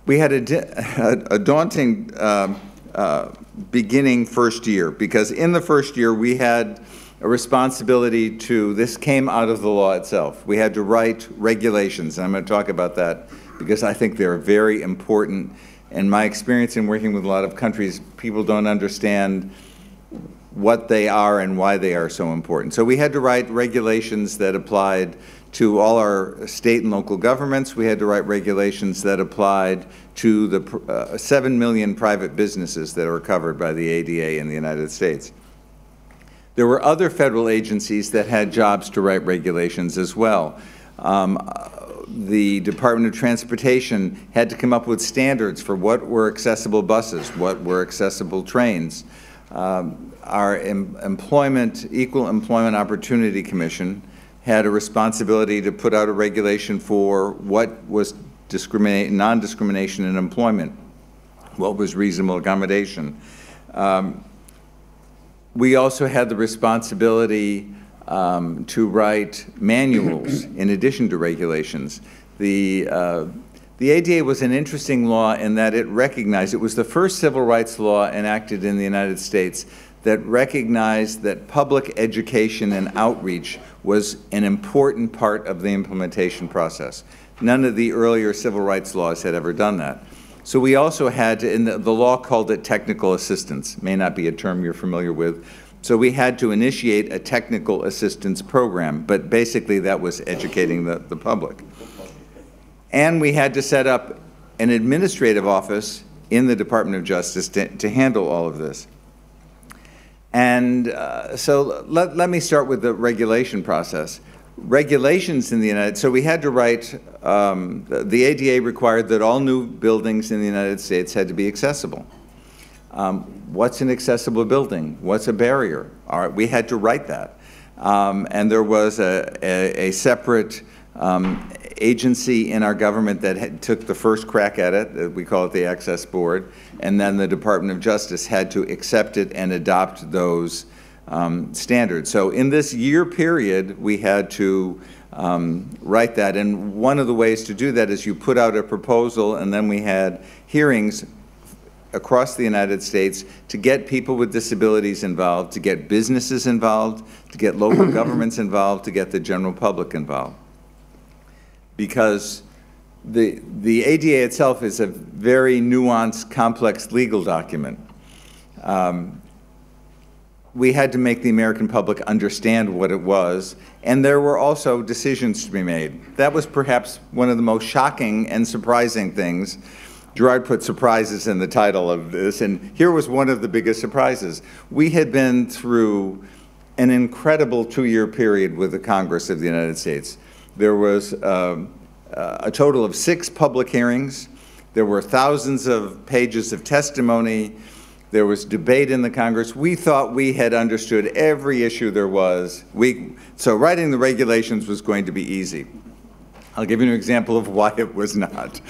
We had a, a daunting um, uh, beginning first year because in the first year we had a responsibility to, this came out of the law itself. We had to write regulations, and I'm going to talk about that because I think they're very important. And my experience in working with a lot of countries, people don't understand what they are and why they are so important. So we had to write regulations that applied to all our state and local governments. We had to write regulations that applied to the uh, 7 million private businesses that are covered by the ADA in the United States. There were other federal agencies that had jobs to write regulations as well. Um, The Department of Transportation had to come up with standards for what were accessible buses, what were accessible trains. Um, Our em- Employment, Equal Employment Opportunity Commission had a responsibility to put out a regulation for what was non-discrimination in employment, what was reasonable accommodation. Um, we also had the responsibility um, to write manuals in addition to regulations. The, uh, the ADA was an interesting law in that it recognized, it was the first civil rights law enacted in the United States that recognized that public education and outreach was an important part of the implementation process. None of the earlier civil rights laws had ever done that. So we also had to, and the, the law called it technical assistance, may not be a term you're familiar with. So we had to initiate a technical assistance program, but basically that was educating the, the public. And we had to set up an administrative office in the Department of Justice to, to handle all of this. And uh, so let, let me start with the regulation process. Regulations in the United, so we had to write, um, the the ADA required that all new buildings in the United States had to be accessible. Um, What's an accessible building? What's a barrier? All right, we had to write that. Um, And there was a, a, a separate um, agency in our government that had, took the first crack at it. We call it the Access Board. And then the Department of Justice had to accept it and adopt those um, standards. So in this year period, we had to um, write that. And one of the ways to do that is you put out a proposal, and then we had hearings across the United States to get people with disabilities involved, to get businesses involved, to get local governments involved, to get the general public involved. Because the, the ADA itself is a very nuanced, complex legal document. Um, we had to make the American public understand what it was, and there were also decisions to be made. That was perhaps one of the most shocking and surprising things. Gerard put surprises in the title of this, and here was one of the biggest surprises. We had been through an incredible two-year period with the Congress of the United States. There was um, uh, a total of six public hearings. There were thousands of pages of testimony. There was debate in the Congress. We thought we had understood every issue there was. We, so writing the regulations was going to be easy. I'll give you an example of why it was not.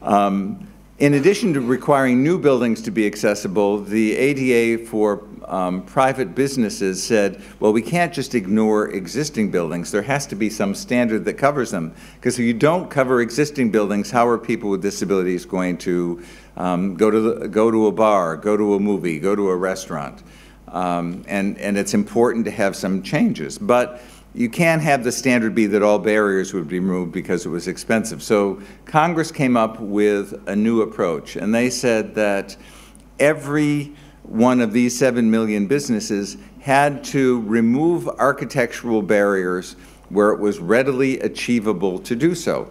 Um, in addition to requiring new buildings to be accessible, the ADA for um, private businesses said, well, we can't just ignore existing buildings. There has to be some standard that covers them. Because if you don't cover existing buildings, how are people with disabilities going to um, go, to the, go to a bar, go to a movie, go to a restaurant? Um, and, and it's important to have some changes. But you can't have the standard be that all barriers would be removed because it was expensive. So Congress came up with a new approach, and they said that every one of these 7 million businesses had to remove architectural barriers where it was readily achievable to do so.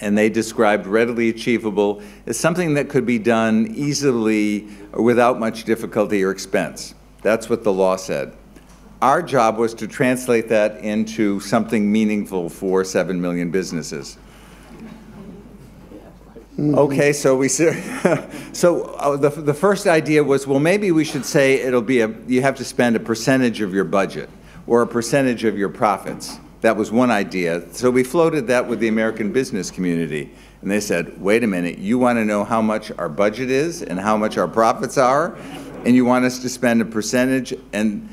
And they described readily achievable as something that could be done easily without much difficulty or expense. That's what the law said. Our job was to translate that into something meaningful for 7 million businesses. Okay, so we so uh, the the first idea was well maybe we should say it'll be a you have to spend a percentage of your budget or a percentage of your profits. That was one idea. So we floated that with the American business community and they said, "Wait a minute, you want to know how much our budget is and how much our profits are and you want us to spend a percentage and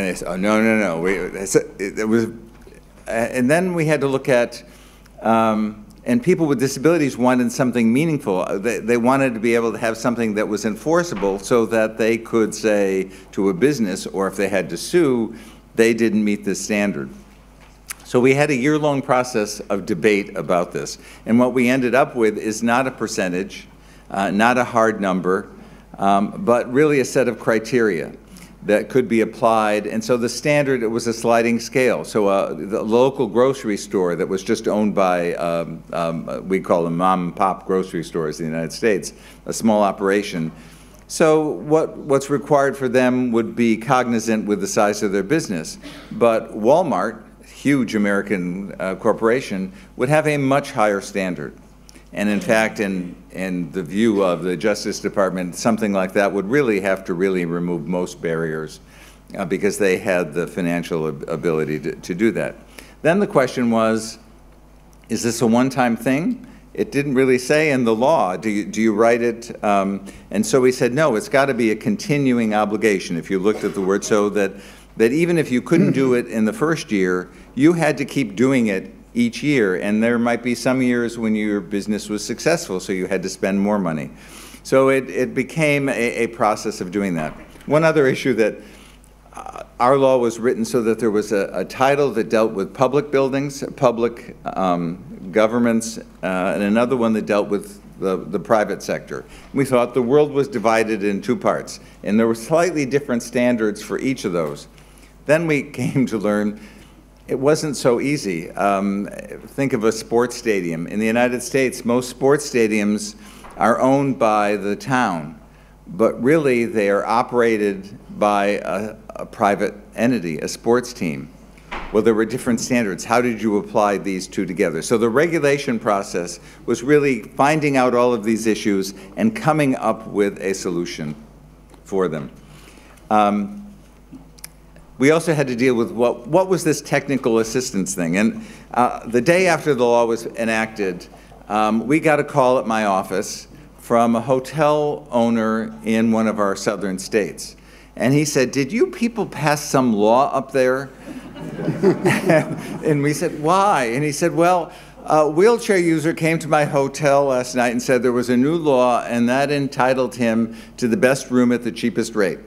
and they said, "Oh no, no, no." We, it was, and then we had to look at, um, and people with disabilities wanted something meaningful. They, they wanted to be able to have something that was enforceable, so that they could say to a business, or if they had to sue, they didn't meet this standard. So we had a year-long process of debate about this, and what we ended up with is not a percentage, uh, not a hard number, um, but really a set of criteria that could be applied. And so the standard, it was a sliding scale. So uh, the local grocery store that was just owned by, um, um, we call them mom and pop grocery stores in the United States, a small operation. So what, what's required for them would be cognizant with the size of their business. But Walmart, huge American uh, corporation, would have a much higher standard. And in fact, in, in the view of the Justice Department, something like that would really have to really remove most barriers uh, because they had the financial ability to, to do that. Then the question was, is this a one-time thing? It didn't really say in the law, do you, do you write it? Um, and so we said, no, it's got to be a continuing obligation if you looked at the word, so that, that even if you couldn't do it in the first year, you had to keep doing it each year. And there might be some years when your business was successful, so you had to spend more money. So it, it became a, a process of doing that. One other issue that uh, our law was written so that there was a, a, title that dealt with public buildings, public um, governments, uh, and another one that dealt with the, the private sector. We thought the world was divided in two parts, and there were slightly different standards for each of those. Then we came to learn it wasn't so easy. Um, think of a sports stadium. In the United States, most sports stadiums are owned by the town, but really they are operated by a, a private entity, a sports team. Well, there were different standards. How did you apply these two together? So the regulation process was really finding out all of these issues and coming up with a solution for them. Um, we also had to deal with what, what was this technical assistance thing. And uh, the day after the law was enacted, um, we got a call at my office from a hotel owner in one of our southern states. And he said, Did you people pass some law up there? and we said, Why? And he said, Well, a wheelchair user came to my hotel last night and said there was a new law and that entitled him to the best room at the cheapest rate.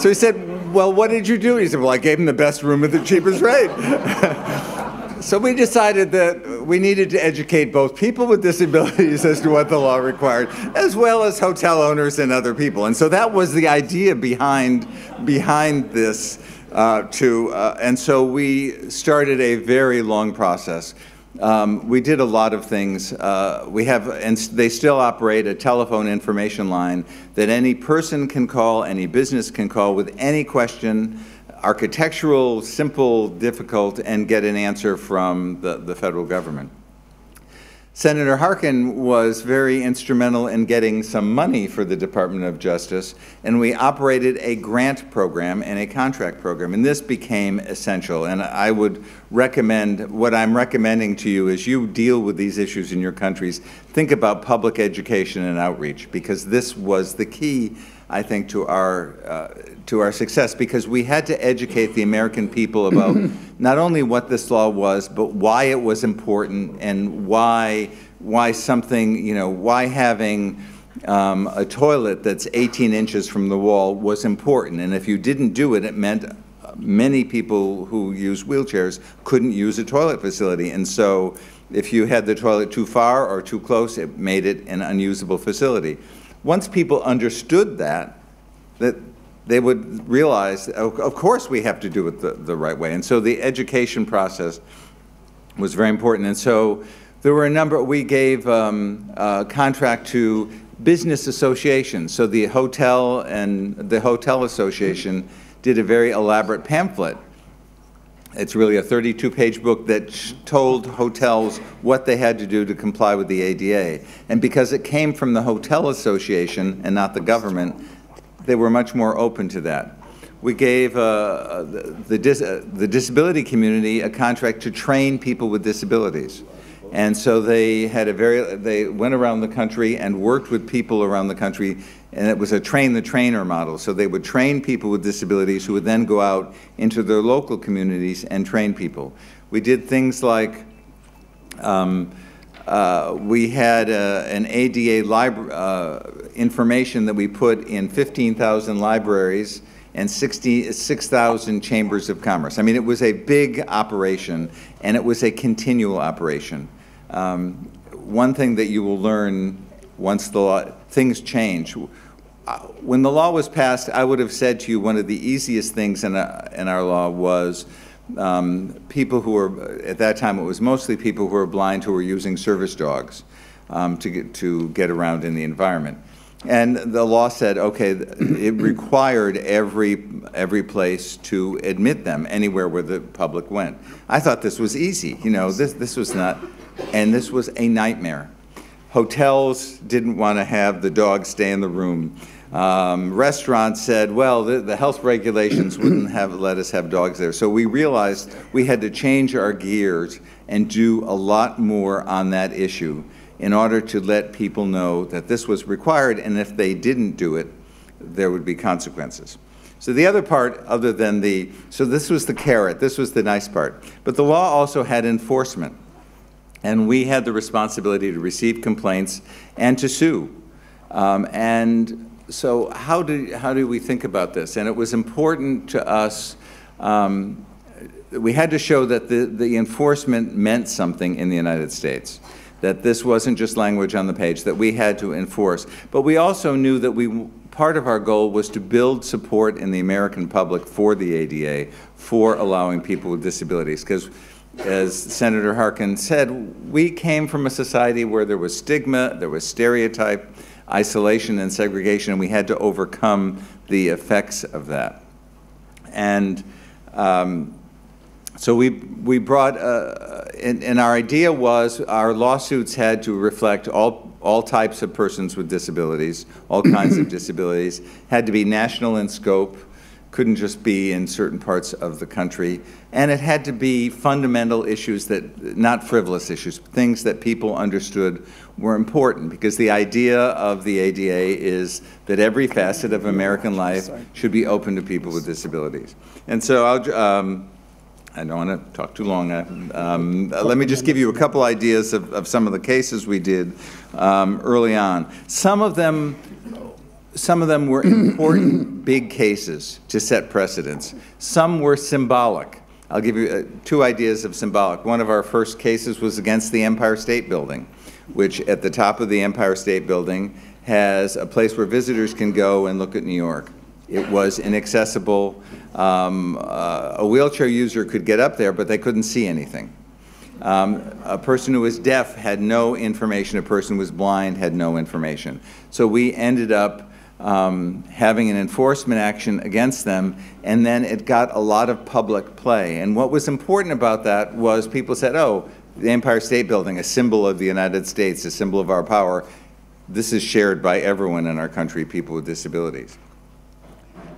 So he said, Well, what did you do? He said, Well, I gave him the best room at the cheapest rate. so we decided that we needed to educate both people with disabilities as to what the law required, as well as hotel owners and other people. And so that was the idea behind, behind this. Uh, to, uh, and so we started a very long process. Um, we did a lot of things. Uh, we have, and they still operate a telephone information line that any person can call, any business can call with any question, architectural, simple, difficult, and get an answer from the, the federal government. Senator Harkin was very instrumental in getting some money for the Department of Justice, and we operated a grant program and a contract program, and this became essential. And I would recommend, what I'm recommending to you is you deal with these issues in your countries, think about public education and outreach, because this was the key I think, to our, uh, to our success because we had to educate the American people about not only what this law was, but why it was important and why, why something, you know, why having um, a toilet that's 18 inches from the wall was important. And if you didn't do it, it meant many people who use wheelchairs couldn't use a toilet facility. And so if you had the toilet too far or too close, it made it an unusable facility once people understood that, that they would realize, of course we have to do it the, the right way. And so the education process was very important. And so there were a number, we gave um, a contract to business associations. So the hotel and the Hotel Association did a very elaborate pamphlet it's really a 32-page book that told hotels what they had to do to comply with the ADA. And because it came from the Hotel Association and not the government, they were much more open to that. We gave uh, the, dis uh, the disability community a contract to train people with disabilities. And so they had a very, they went around the country and worked with people around the country and it was a train the trainer model. So they would train people with disabilities who would then go out into their local communities and train people. We did things like um, uh, we had uh, an ADA uh, information that we put in 15,000 libraries and 6,000 chambers of commerce. I mean, it was a big operation, and it was a continual operation. Um, one thing that you will learn once the law, things change. Uh, when the law was passed, I would have said to you one of the easiest things in, a, in our law was um, people who were, at that time it was mostly people who were blind who were using service dogs um, to, get, to get around in the environment. And the law said, okay, it required every, every place to admit them anywhere where the public went. I thought this was easy, you know, this, this was not, and this was a nightmare. Hotels didn't want to have the dog stay in the room. Um, restaurants said, well, the, the, health regulations wouldn't have let us have dogs there. So we realized we had to change our gears and do a lot more on that issue in order to let people know that this was required, and if they didn't do it, there would be consequences. So the other part, other than the, so this was the carrot, this was the nice part. But the law also had enforcement. And we had the responsibility to receive complaints and to sue. Um, and so how do, how do we think about this? And it was important to us, um, we had to show that the, the enforcement meant something in the United States, that this wasn't just language on the page, that we had to enforce. But we also knew that we, part of our goal was to build support in the American public for the ADA, for allowing people with disabilities. Because as Senator Harkin said, we came from a society where there was stigma, there was stereotype, isolation and segregation, and we had to overcome the effects of that. And um, so we, we brought, uh, and, and our idea was our lawsuits had to reflect all, all types of persons with disabilities, all kinds of disabilities, had to be national in scope, couldn't just be in certain parts of the country, and it had to be fundamental issues that, not frivolous issues, things that people understood were important, because the idea of the ADA is that every facet of American life should be open to people with disabilities. And so I'll, um, I don't want to talk too long. Um, let me just give you a couple ideas of, of some of the cases we did um, early on. Some of them, some of them were important big cases to set precedents. Some were symbolic. I'll give you uh, two ideas of symbolic. One of our first cases was against the Empire State Building, which at the top of the Empire State Building has a place where visitors can go and look at New York. It was inaccessible. Um, uh, a wheelchair user could get up there, but they couldn't see anything. Um, a person who was deaf had no information. A person who was blind had no information. So we ended up um, having an enforcement action against them, and then it got a lot of public play. And what was important about that was people said, oh, the Empire State Building, a symbol of the United States, a symbol of our power, this is shared by everyone in our country, people with disabilities.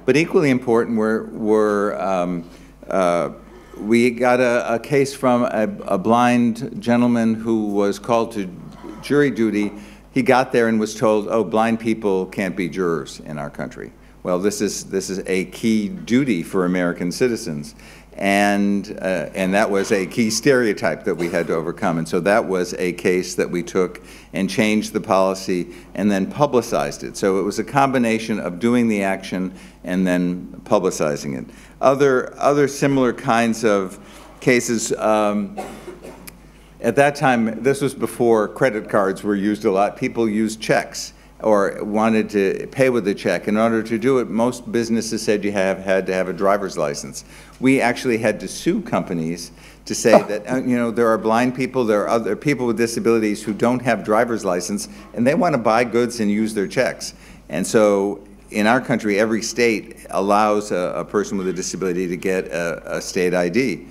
But equally important were, were um, uh, we got a, a, case from a, a, blind gentleman who was called to jury duty. He got there and was told, oh, blind people can't be jurors in our country. Well, this is, this is a key duty for American citizens. And, uh, and that was a key stereotype that we had to overcome. And so that was a case that we took and changed the policy and then publicized it. So it was a combination of doing the action and then publicizing it. Other, other similar kinds of cases, um, at that time, this was before credit cards were used a lot, people used checks or wanted to pay with a check. In order to do it, most businesses said you have had to have a driver's license. We actually had to sue companies to say that uh, you know there are blind people, there are other people with disabilities who don't have driver's license, and they want to buy goods and use their checks. And so in our country, every state allows a, a person with a disability to get a, a, state ID.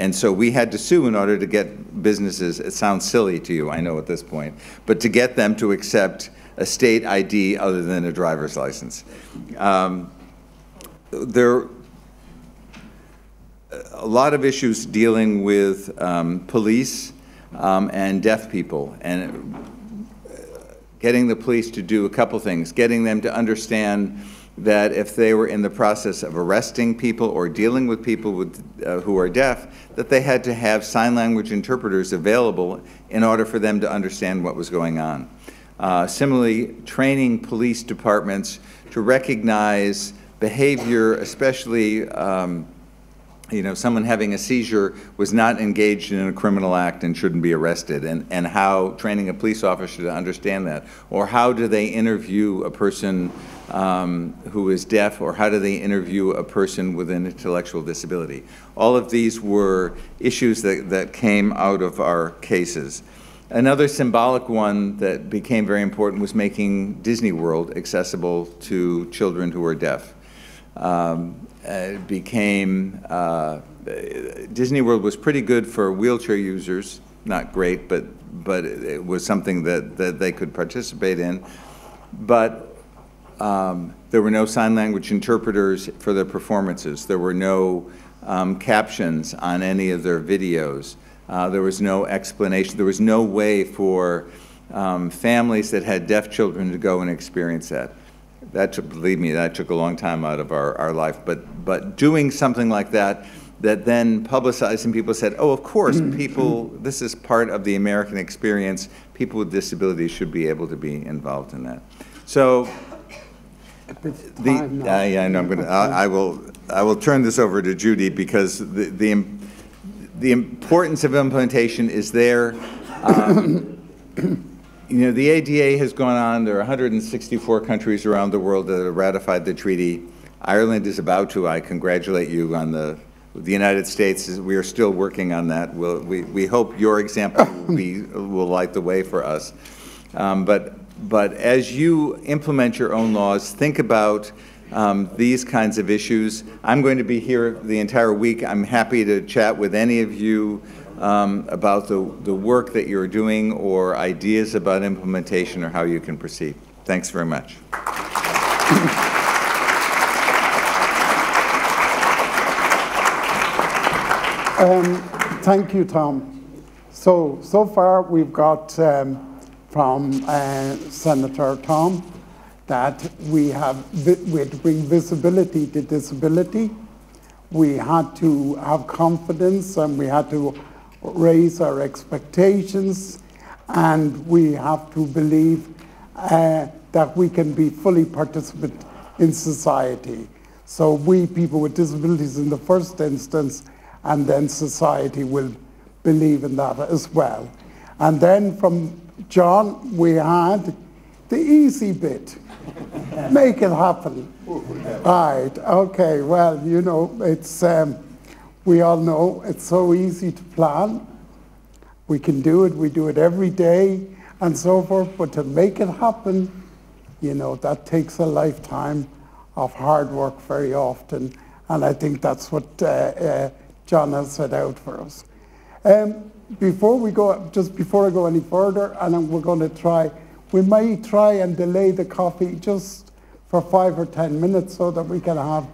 And so we had to sue in order to get businesses, it sounds silly to you, I know at this point, but to get them to accept a state ID other than a driver's license. Um, there a lot of issues dealing with um, police um, and deaf people and getting the police to do a couple things, getting them to understand that if they were in the process of arresting people or dealing with people with, uh, who are deaf, that they had to have sign language interpreters available in order for them to understand what was going on. Uh, similarly, training police departments to recognize behavior, especially um, you know, someone having a seizure was not engaged in a criminal act and shouldn't be arrested, and, and how training a police officer to understand that. Or how do they interview a person um, who is deaf, or how do they interview a person with an intellectual disability? All of these were issues that, that came out of our cases. Another symbolic one that became very important was making Disney World accessible to children who are deaf. Um, it became, uh, Disney World was pretty good for wheelchair users, not great, but, but it was something that, that they could participate in. But um, there were no sign language interpreters for their performances. There were no um, captions on any of their videos. Uh, there was no explanation. There was no way for um, families that had deaf children to go and experience that that took, believe me, that took a long time out of our, our life. But, but doing something like that, that then publicized and people said, oh, of course, mm-hmm. people, this is part of the American experience. People with disabilities should be able to be involved in that. So, the, uh, yeah, I know, I'm gonna, I, I, will, I will turn this over to Judy because the, the, the importance of implementation is there. Um, you know, the ADA has gone on. There are 164 countries around the world that have ratified the treaty. Ireland is about to. I congratulate you on the. The United States, is, we are still working on that. We'll, we, we hope your example will, be, will light the way for us. Um, but, but as you implement your own laws, think about um, these kinds of issues. I'm going to be here the entire week. I'm happy to chat with any of you um, about the, the work that you're doing or ideas about implementation or how you can proceed. Thanks very much.
Um, thank you, Tom. So, so far we've got um, from uh, Senator Tom that we have we had to bring visibility to disability. We had to have confidence and we had to raise our expectations and we have to believe uh, that we can be fully participant in society. So we people with disabilities in the first instance and then society will believe in that as well. And then from John, we had the easy bit. Make it happen. Right, okay, well, you know, it's, um, we all know it's so easy to plan. We can do it, we do it every day and so forth, but to make it happen, you know, that takes a lifetime of hard work very often. And I think that's what uh, uh, John has set out for us. Um, before we go, just before I go any further, and we're going to try, we may try and delay the coffee just for five or ten minutes so that we can have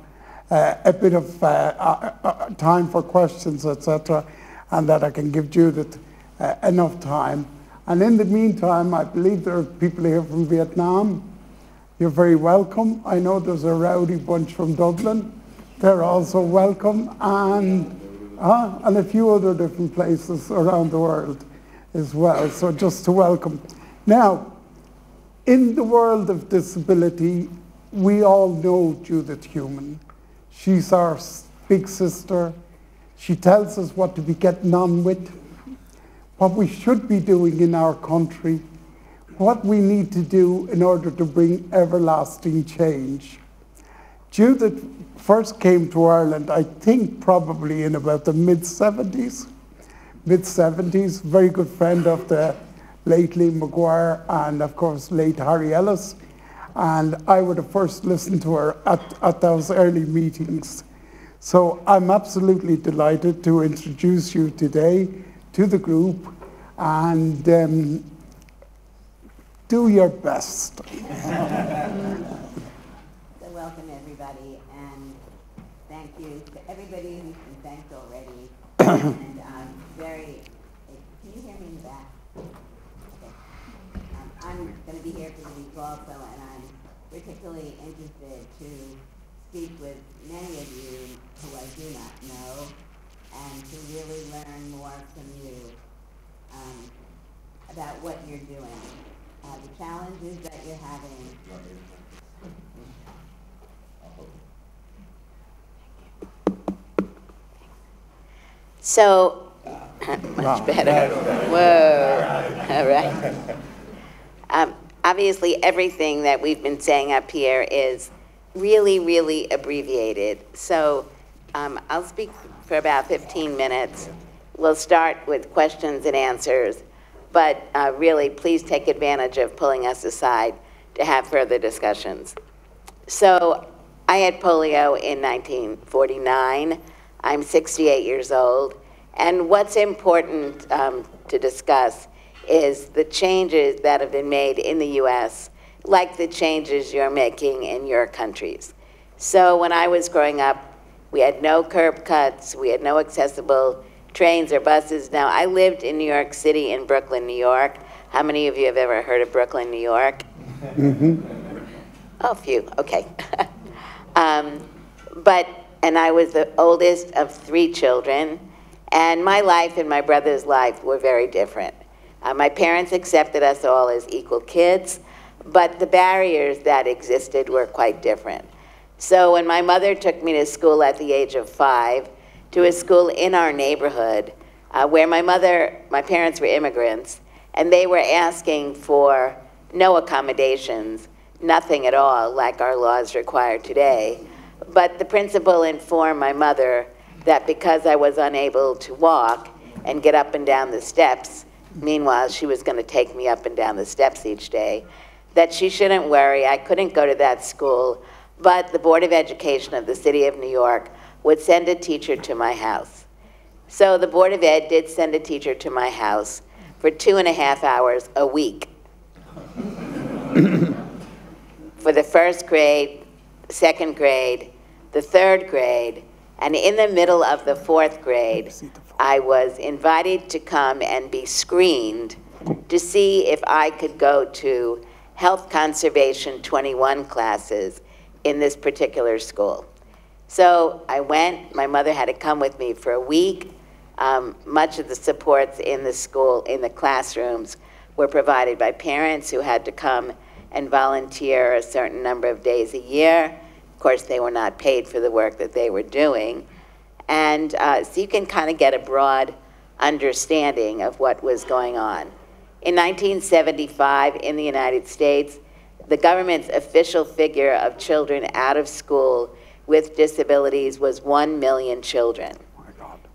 a bit of uh, uh, uh time for questions, etc., and that I can give Judith uh, enough time. And in the meantime, I believe there are people here from Vietnam. You're very welcome. I know there's a rowdy bunch from Dublin. They're also welcome. And uh, and a few other different places around the world as well. So just to welcome. Now, in the world of disability, we all know Judith Heumann. She's our big sister. She tells us what to be getting on with, what we should be doing in our country, what we need to do in order to bring everlasting change. Judith first came to Ireland, I think probably in about the mid 70s. Mid 70s, very good friend of the late Lee McGuire and, of course, late Harry Ellis. And I would have first listened to her at, at those early meetings. So I'm absolutely delighted to introduce you today to the group and um, do your best.
so welcome everybody and thank you to everybody who's been thanked already. and I'm very, can you hear me in the back? Okay. Um, I'm going to be here for the week also, I'm particularly interested to speak with many of you who I do not know and to really learn more from you um, about what you're doing, uh, the challenges that you're having. So, much better. Whoa. All right. Um, obviously, everything that we've been saying up here is really, really abbreviated. So um, I'll speak for about 15 minutes. We'll start with questions and answers, but uh, really, please take advantage of pulling us aside to have further discussions. So I had polio in 1949. I'm 68 years old. And what's important um, to discuss is the changes that have been made in the US, like the changes you're making in your countries. So when I was growing up, we had no curb cuts, we had no accessible trains or buses. Now, I lived in New York City in Brooklyn, New York. How many of you have ever heard of Brooklyn, New York? Mm-hmm. Oh, a few, okay. um, but and I was the oldest of three children. And my life and my brother's life were very different. Uh, my parents accepted us all as equal kids, but the barriers that existed were quite different. So when my mother took me to school at the age of five, to a school in our neighborhood, uh, where my mother, my parents were immigrants, and they were asking for no accommodations, nothing at all, like our laws require today. But the principal informed my mother that because I was unable to walk and get up and down the steps, meanwhile, she was going to take me up and down the steps each day, that she shouldn't worry. I couldn't go to that school, but the Board of Education of the City of New York would send a teacher to my house. So the Board of Ed did send a teacher to my house for two and a half hours a week. for the first grade, second grade, the third grade, and in the middle of the fourth grade, I was invited to come and be screened to see if I could go to Health Conservation 21 classes in this particular school. So I went, my mother had to come with me for a week. Um, much of the supports in the school, in the classrooms, were provided by parents who had to come and volunteer a certain number of days a year. Of course, they were not paid for the work that they were doing. And uh, so you can kind of get a broad understanding of what was going on. In 1975, in the United States, the government's official figure of children out of school with disabilities was 1 million children.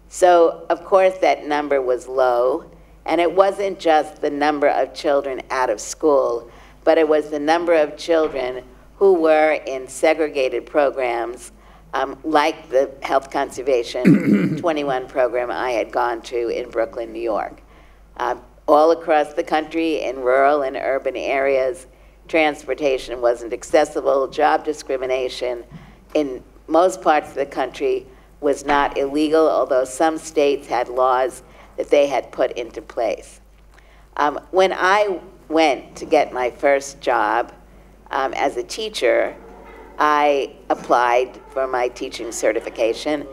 So, of course, that number was low, and it wasn't just the number of children out of school, but it was the number of children who were in segregated programs, um, like the Health Conservation 21 program I had gone to in Brooklyn, New York. Uh, all across the country, in rural and urban areas, transportation wasn't accessible, job discrimination in most parts of the country was not illegal, although some states had laws that they had put into place. Um, when I went to get my first job um, as a teacher, I applied for my teaching certification.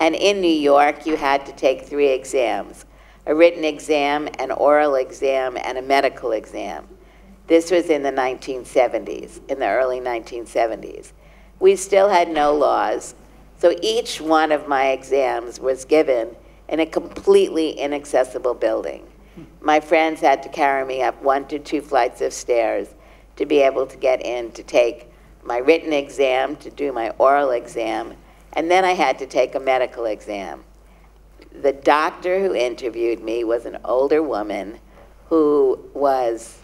And in New York, you had to take three exams a written exam, an oral exam, and a medical exam. This was in the 1970s, in the early 1970s. We still had no laws so each one of my exams was given in a completely inaccessible building. My friends had to carry me up one to two flights of stairs to be able to get in to take my written exam, to do my oral exam, and then I had to take a medical exam. The doctor who interviewed me was an older woman who was,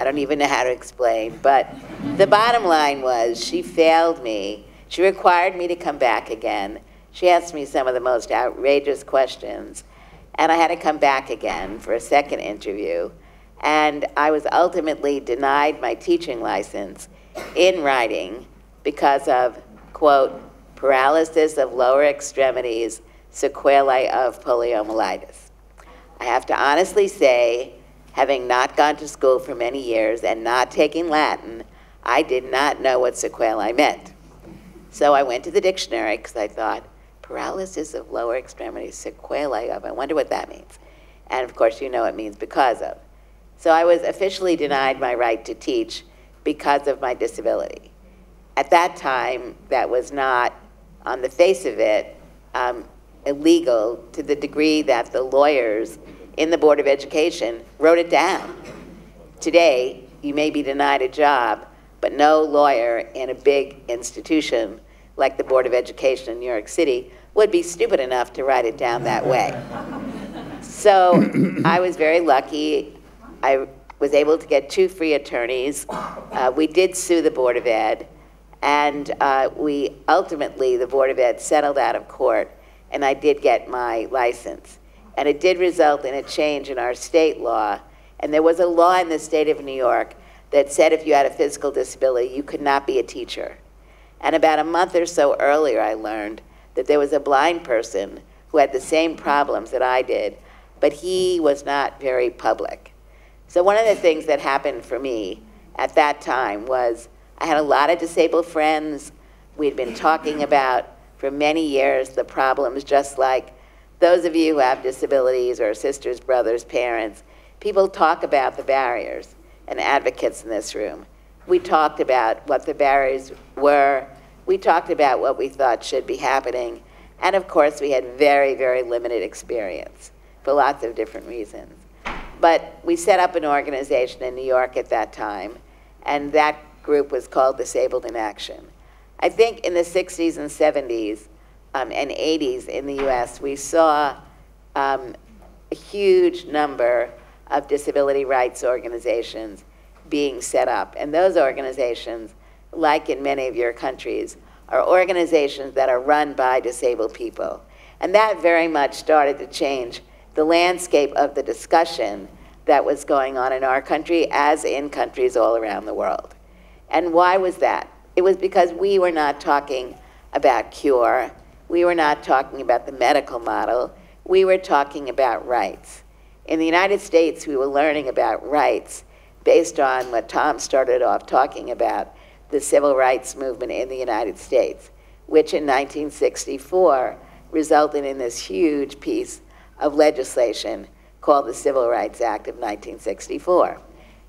I don't even know how to explain, but the bottom line was she failed me she required me to come back again. She asked me some of the most outrageous questions, and I had to come back again for a second interview. And I was ultimately denied my teaching license in writing because of, quote, paralysis of lower extremities, sequelae of poliomyelitis. I have to honestly say, having not gone to school for many years and not taking Latin, I did not know what sequelae meant. So I went to the dictionary because I thought, paralysis of lower extremities, sequelae of, I wonder what that means. And of course, you know it means because of. So I was officially denied my right to teach because of my disability. At that time, that was not, on the face of it, um, illegal to the degree that the lawyers in the Board of Education wrote it down. Today, you may be denied a job, but no lawyer in a big institution like the Board of Education in New York City, would be stupid enough to write it down that way. So I was very lucky. I was able to get two free attorneys. Uh, we did sue the Board of Ed, and uh, we ultimately, the Board of Ed settled out of court, and I did get my license. And it did result in a change in our state law. And there was a law in the state of New York that said if you had a physical disability, you could not be a teacher. And about a month or so earlier, I learned that there was a blind person who had the same problems that I did, but he was not very public. So one of the things that happened for me at that time was I had a lot of disabled friends. We'd been talking about for many years the problems, just like those of you who have disabilities or sisters, brothers, parents. People talk about the barriers and advocates in this room. We talked about what the barriers were we talked about what we thought should be happening. And of course, we had very, very limited experience for lots of different reasons. But we set up an organization in New York at that time, and that group was called Disabled in Action. I think in the 60s and 70s um, and 80s in the US, we saw um, a huge number of disability rights organizations being set up. And those organizations like in many of your countries, are organizations that are run by disabled people. And that very much started to change the landscape of the discussion that was going on in our country as in countries all around the world. And why was that? It was because we were not talking about cure, we were not talking about the medical model, we were talking about rights. In the United States, we were learning about rights based on what Tom started off talking about the civil rights movement in the United States, which in 1964 resulted in this huge piece of legislation called the Civil Rights Act of 1964,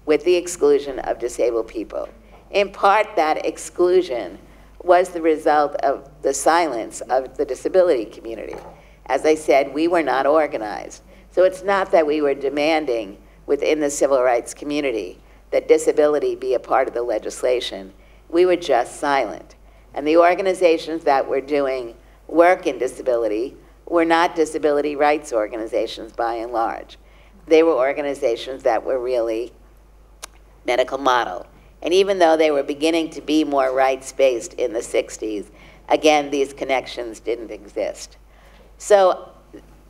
with the exclusion of disabled people. In part, that exclusion was the result of the silence of the disability community. As I said, we were not organized. So it's not that we were demanding within the civil rights community that disability be a part of the legislation. We were just silent. And the organizations that were doing work in disability were not disability rights organizations by and large. They were organizations that were really medical model. And even though they were beginning to be more rights based in the 60s, again, these connections didn't exist. So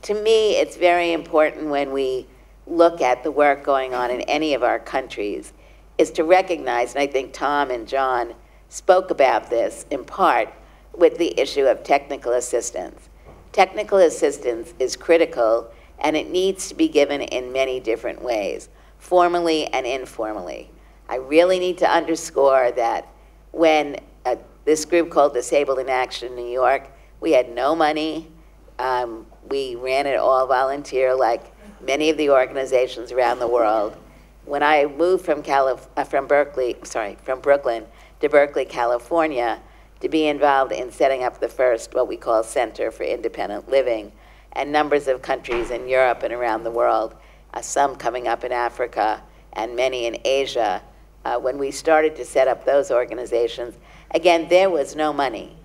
to me, it's very important when we look at the work going on in any of our countries is to recognize, and I think Tom and John spoke about this in part with the issue of technical assistance. Technical assistance is critical and it needs to be given in many different ways, formally and informally. I really need to underscore that when uh, this group called Disabled in Action in New York, we had no money. Um, we ran it all volunteer like many of the organizations around the world. When I moved from, Calif- uh, from Berkeley, sorry, from Brooklyn to Berkeley, California, to be involved in setting up the first, what we call Center for Independent Living, and numbers of countries in Europe and around the world, uh, some coming up in Africa and many in Asia. Uh, when we started to set up those organizations, again, there was no money.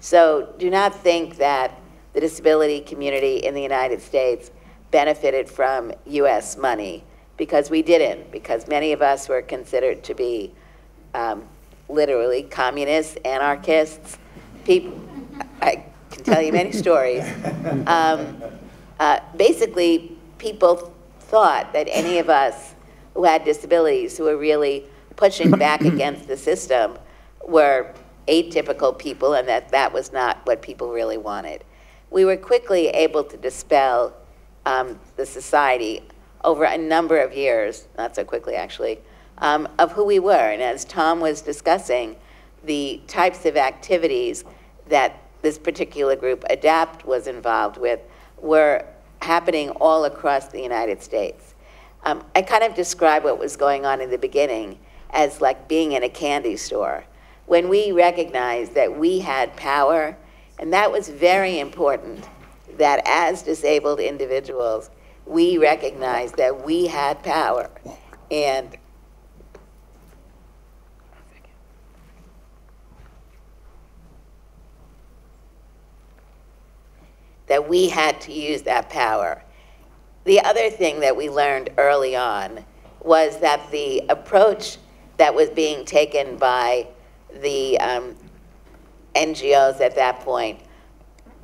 So do not think that the disability community in the United States benefited from US money, because we didn't, because many of us were considered to be um, literally communists, anarchists, people, I can tell you many stories. Um, uh, basically, people thought that any of us who had disabilities, who were really pushing back against the system, were atypical people, and that that was not what people really wanted. We were quickly able to dispel um, the society over a number of years, not so quickly actually, um, of who we were. And as Tom was discussing, the types of activities that this particular group, ADAPT, was involved with were happening all across the United States. Um, I kind of describe what was going on in the beginning as like being in a candy store. When we recognized that we had power, and that was very important, that as disabled individuals, we recognized that we had power. And that we had to use that power. The other thing that we learned early on was that the approach that was being taken by the um, NGOs at that point,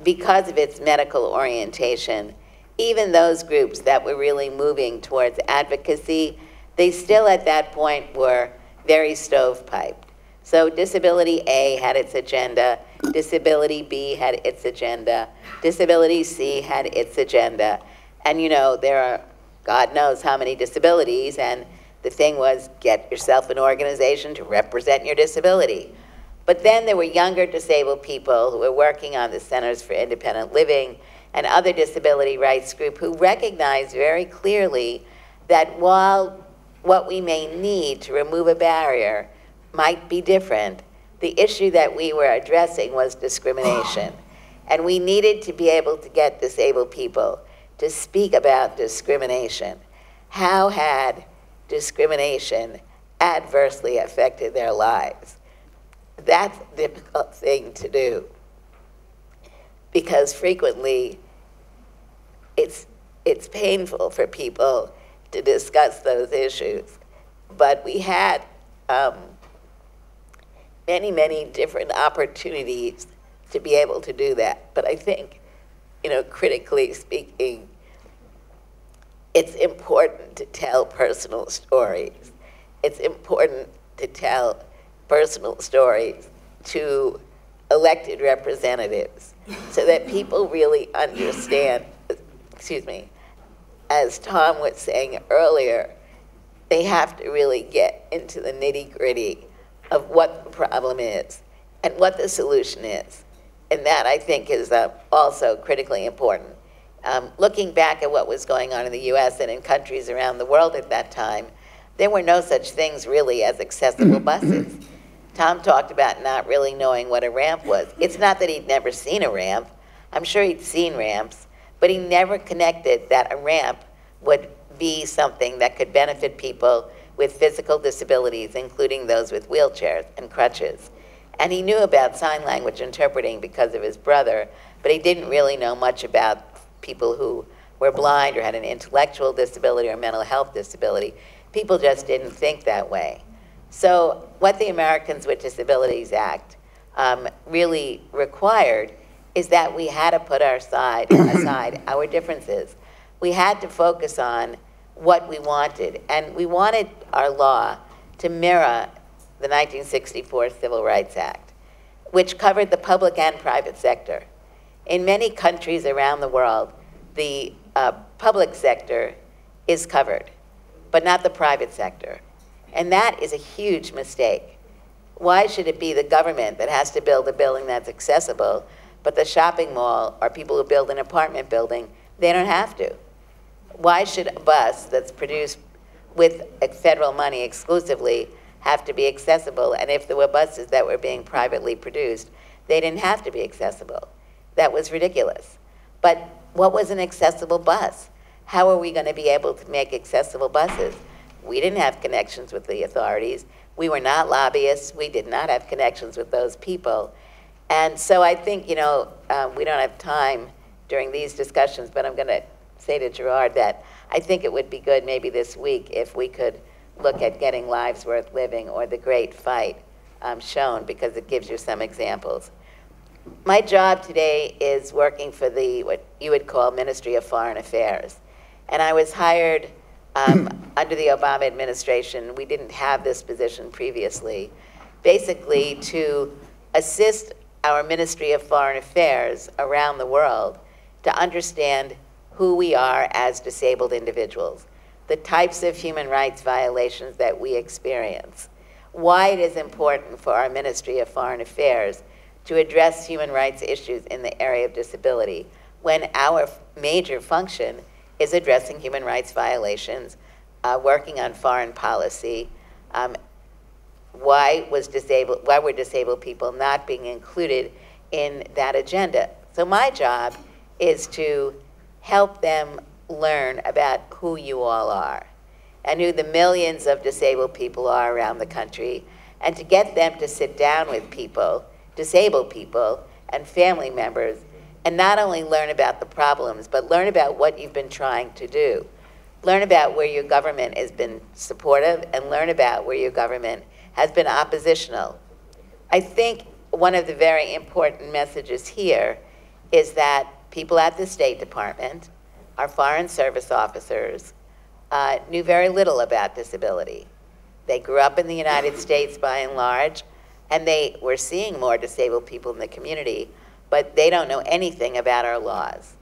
because of its medical orientation, even those groups that were really moving towards advocacy, they still at that point were very stovepiped. So disability A had its agenda, disability B had its agenda, disability C had its agenda. And you know, there are God knows how many disabilities, and the thing was get yourself an organization to represent your disability. But then there were younger disabled people who were working on the Centers for Independent Living and other disability rights group who recognized very clearly that while what we may need to remove a barrier might be different, the issue that we were addressing was discrimination. And we needed to be able to get disabled people to speak about discrimination. How had discrimination adversely affected their lives? That's a difficult thing to do because frequently it's, it's painful for people to discuss those issues. But we had um, many, many different opportunities to be able to do that. But I think, you know, critically speaking, it's important to tell personal stories. It's important to tell personal stories to elected representatives so that people really understand, excuse me, as Tom was saying earlier, they have to really get into the nitty gritty of what the problem is and what the solution is. And that, I think, is uh, also critically important. Um, looking back at what was going on in the US and in countries around the world at that time, there were no such things really as accessible buses. Tom talked about not really knowing what a ramp was. It's not that he'd never seen a ramp. I'm sure he'd seen ramps, but he never connected that a ramp would be something that could benefit people with physical disabilities, including those with wheelchairs and crutches. And he knew about sign language interpreting because of his brother, but he didn't really know much about people who were blind or had an intellectual disability or mental health disability. People just didn't think that way. So what the Americans with Disabilities Act um, really required is that we had to put our side, aside our differences. We had to focus on what we wanted, and we wanted our law to mirror the 1964 Civil Rights Act, which covered the public and private sector. In many countries around the world, the uh, public sector is covered, but not the private sector. And that is a huge mistake. Why should it be the government that has to build a building that's accessible, but the shopping mall or people who build an apartment building, they don't have to? Why should a bus that's produced with federal money exclusively have to be accessible? And if there were buses that were being privately produced, they didn't have to be accessible. That was ridiculous. But what was an accessible bus? How are we going to be able to make accessible buses? We didn't have connections with the authorities. We were not lobbyists. We did not have connections with those people. And so I think, you know, um, we don't have time during these discussions, but I'm going to say to Gerard that I think it would be good maybe this week if we could look at getting Lives Worth Living or The Great Fight um, shown because it gives you some examples. My job today is working for the, what you would call Ministry of Foreign Affairs. And I was hired um, under the Obama administration, we didn't have this position previously, basically to assist our Ministry of Foreign Affairs around the world to understand who we are as disabled individuals, the types of human rights violations that we experience, why it is important for our Ministry of Foreign Affairs to address human rights issues in the area of disability when our major function is addressing human rights violations, uh, working on foreign policy. Um, why was disabled? Why were disabled people not being included in that agenda? So my job is to help them learn about who you all are and who the millions of disabled people are around the country, and to get them to sit down with people, disabled people, and family members and not only learn about the problems, but learn about what you've been trying to do. Learn about where your government has been supportive and learn about where your government has been oppositional. I think one of the very important messages here is that people at the State Department, our foreign service officers, uh, knew very little about disability. They grew up in the United States by and large, and they were seeing more disabled people in the community but they don't know anything about our laws.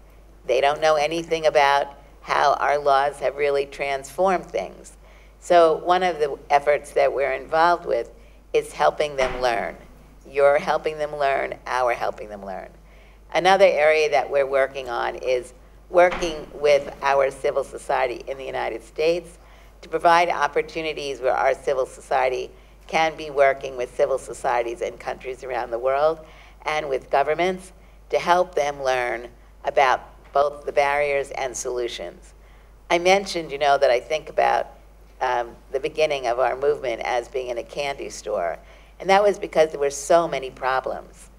They don't know anything about how our laws have really transformed things. So one of the efforts that we're involved with is helping them learn. You're helping them learn, our helping them learn. Another area that we're working on is working with our civil society in the United States to provide opportunities where our civil society can be working with civil societies in countries around the world and with governments to help them learn about both the barriers and solutions. I mentioned, you know, that I think about um, the beginning of our movement as being in a candy store, and that was because there were so many problems,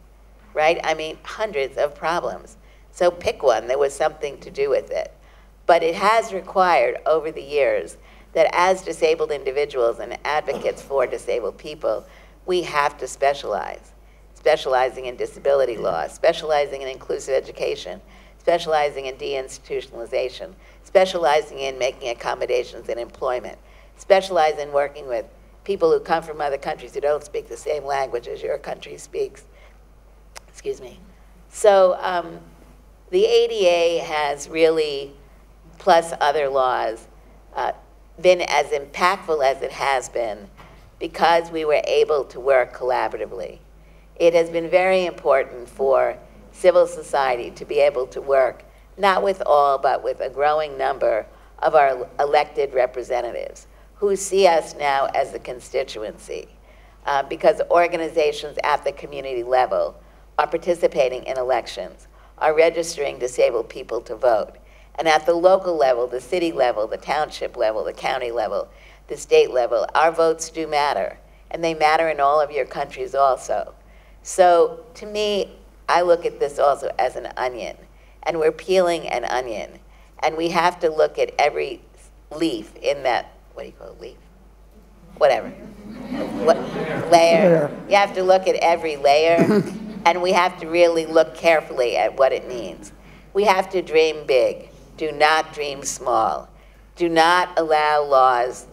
right? I mean, hundreds of problems. So pick one that was something to do with it. But it has required over the years that as disabled individuals and advocates for disabled people, we have to specialize. Specializing in disability law, specializing in inclusive education, specializing in deinstitutionalization, specializing in making accommodations in employment, specialize in working with people who come from other countries who don't speak the same language as your country speaks. Excuse me. So um, the ADA has really, plus other laws, uh, been as impactful as it has been because we were able to work collaboratively. It has been very important for civil society to be able to work, not with all, but with a growing number of our elected representatives who see us now as a constituency. Uh, because organizations at the community level are participating in elections, are registering disabled people to vote. And at the local level, the city level, the township level, the county level, the state level, our votes do matter. And they matter in all of your countries also. So to me, I look at this also as an onion. And we're peeling an onion. And we have to look at every leaf in that, what do you call it, leaf? Whatever. layer.
Layer.
You have to look at every layer. and we have to really look carefully at what it means. We have to dream big. Do not dream small. Do not allow laws.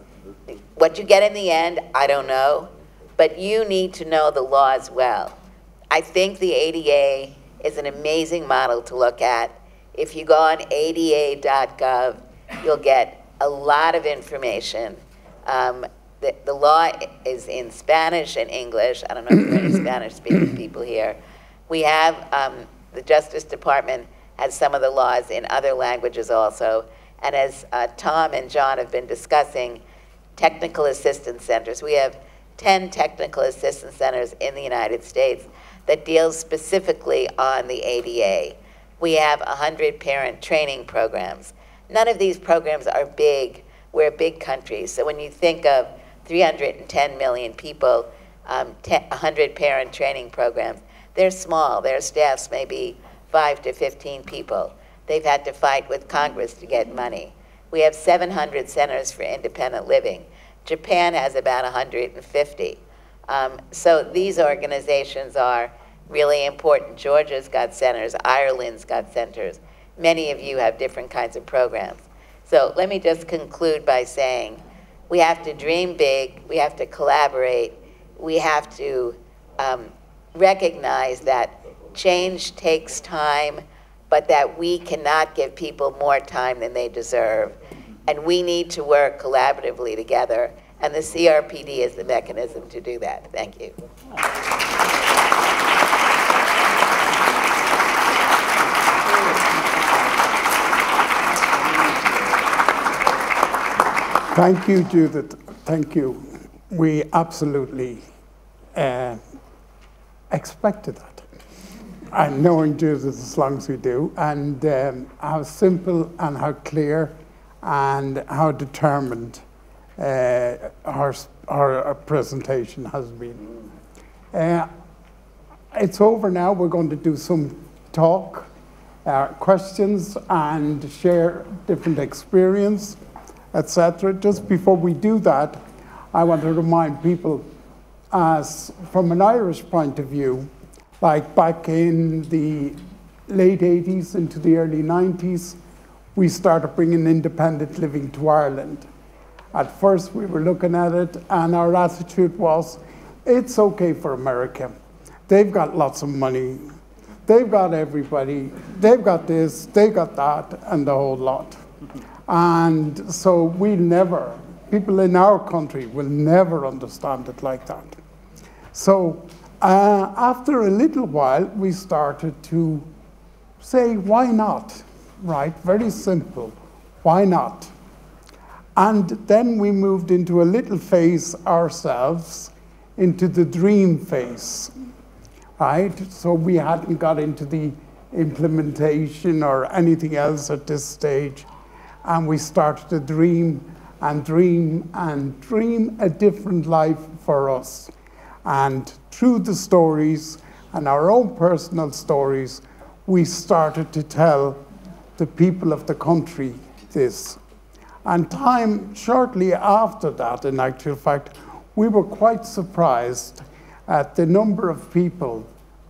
What you get in the end, I don't know, but you need to know the laws well. I think the ADA is an amazing model to look at. If you go on ada.gov, you'll get a lot of information. Um, the, the law is in Spanish and English. I don't know if there are any Spanish speaking people here. We have, um, the Justice Department has some of the laws in other languages also. And as uh, Tom and John have been discussing, technical assistance centers. We have 10 technical assistance centers in the United States that deals specifically on the ADA. We have 100 parent training programs. None of these programs are big. We're a big country. So when you think of 310 million people, um, 10, 100 parent training programs, they're small. Their staffs may be 5 to 15 people. They've had to fight with Congress to get money. We have 700 centers for independent living. Japan has about 150. Um, so these organizations are really important. Georgia's got centers, Ireland's got centers. Many of you have different kinds of programs. So let me just conclude by saying we have to dream big, we have to collaborate, we have to um, recognize that change takes time, but that we cannot give people more time than they deserve. And we need to work collaboratively together and the CRPD is the mechanism to do that. Thank you.
Thank you, Judith. Thank you. We absolutely uh, expected that. And knowing Judith as long as we do, and um, how simple and how clear and how determined uh, our, our, presentation has been. Uh, it's over now. We're going to do some talk, uh, questions, and share different experience, etc. Just before we do that, I want to remind people, as from an Irish point of view, like back in the late 80s into the early 90s, we started bringing independent living to Ireland. At first, we were looking at it, and our attitude was it's okay for America. They've got lots of money. They've got everybody. They've got this, they've got that, and the whole lot. And so we never, people in our country will never understand it like that. So uh, after a little while, we started to say, why not? Right? Very simple. Why not? And then we moved into a little phase ourselves, into the dream phase, right? So we hadn't got into the implementation or anything else at this stage. And we started to dream and dream and dream a different life for us. And through the stories and our own personal stories, we started to tell the people of the country this. And time shortly after that, in actual fact, we were quite surprised at the number of people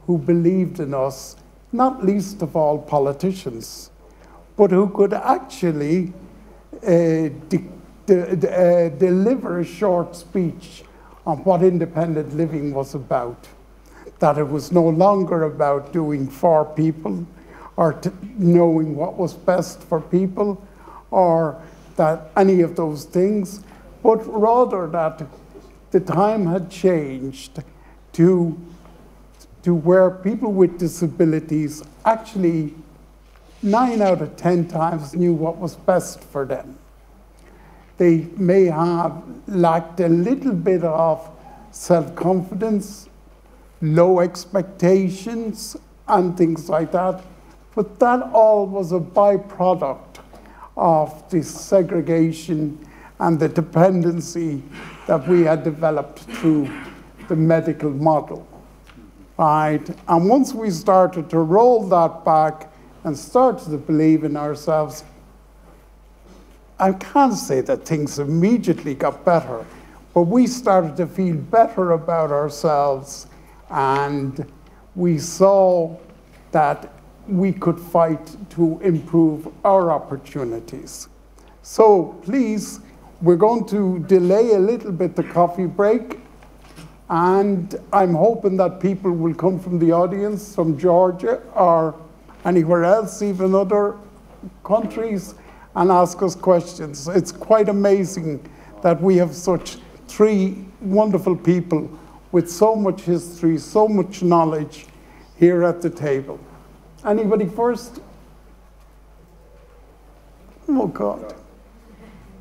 who believed in us, not least of all politicians, but who could actually uh, de- de- uh, deliver a short speech on what independent living was about. That it was no longer about doing for people or knowing what was best for people or that any of those things, but rather that the time had changed to, to where people with disabilities actually nine out of ten times knew what was best for them. They may have lacked a little bit of self confidence, low expectations, and things like that, but that all was a byproduct of the segregation and the dependency that we had developed through the medical model. Right? And once we started to roll that back and started to believe in ourselves, I can't say that things immediately got better, but we started to feel better about ourselves and we saw that we could fight to improve our opportunities. So please, we're going to delay a little bit the coffee break, and I'm hoping that people will come from the audience from Georgia or anywhere else, even other countries, and ask us questions. It's quite amazing that we have such three wonderful people with so much history, so much knowledge here at the table. Anybody first? Oh God.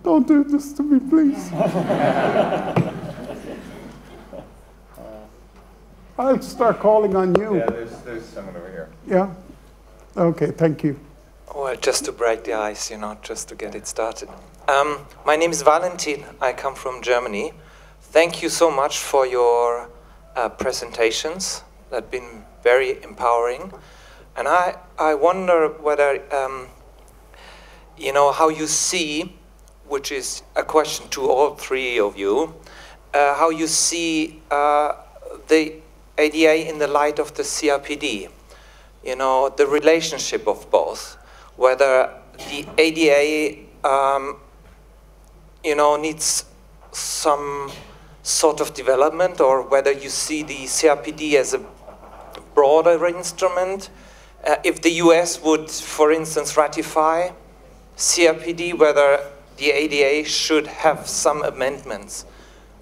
Don't do this to me, please. I'll start calling on you.
Yeah, there's, there's someone over here.
Yeah? Okay, thank you.
Well, just to break the ice, you know, just to get it started. Um, my name is Valentin. I come from Germany. Thank you so much for your uh, presentations. They've been very empowering. And I, I wonder whether, um, you know, how you see, which is a question to all three of you, uh, how you see uh, the ADA in the light of the CRPD. You know, the relationship of both. Whether the ADA, um, you know, needs some sort of development or whether you see the CRPD as a broader instrument uh, if the US would, for instance, ratify CRPD, whether the ADA should have some amendments.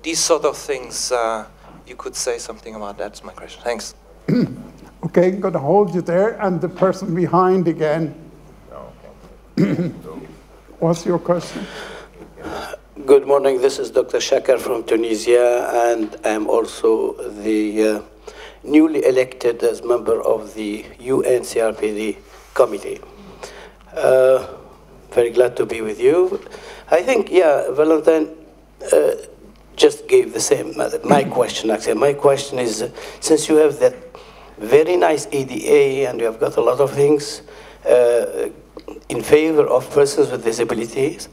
These sort of things, uh, you could say something about that. That's my question. Thanks.
okay, I'm going to hold you there, and the person behind again. What's your question?
Good morning. This is Dr. Chaker from Tunisia, and I'm also the uh, newly elected as member of the UNCRPD committee. Uh, very glad to be with you. I think, yeah, Valentine uh, just gave the same, uh, my question actually. My question is, uh, since you have that very nice ADA and you have got a lot of things uh, in favor of persons with disabilities,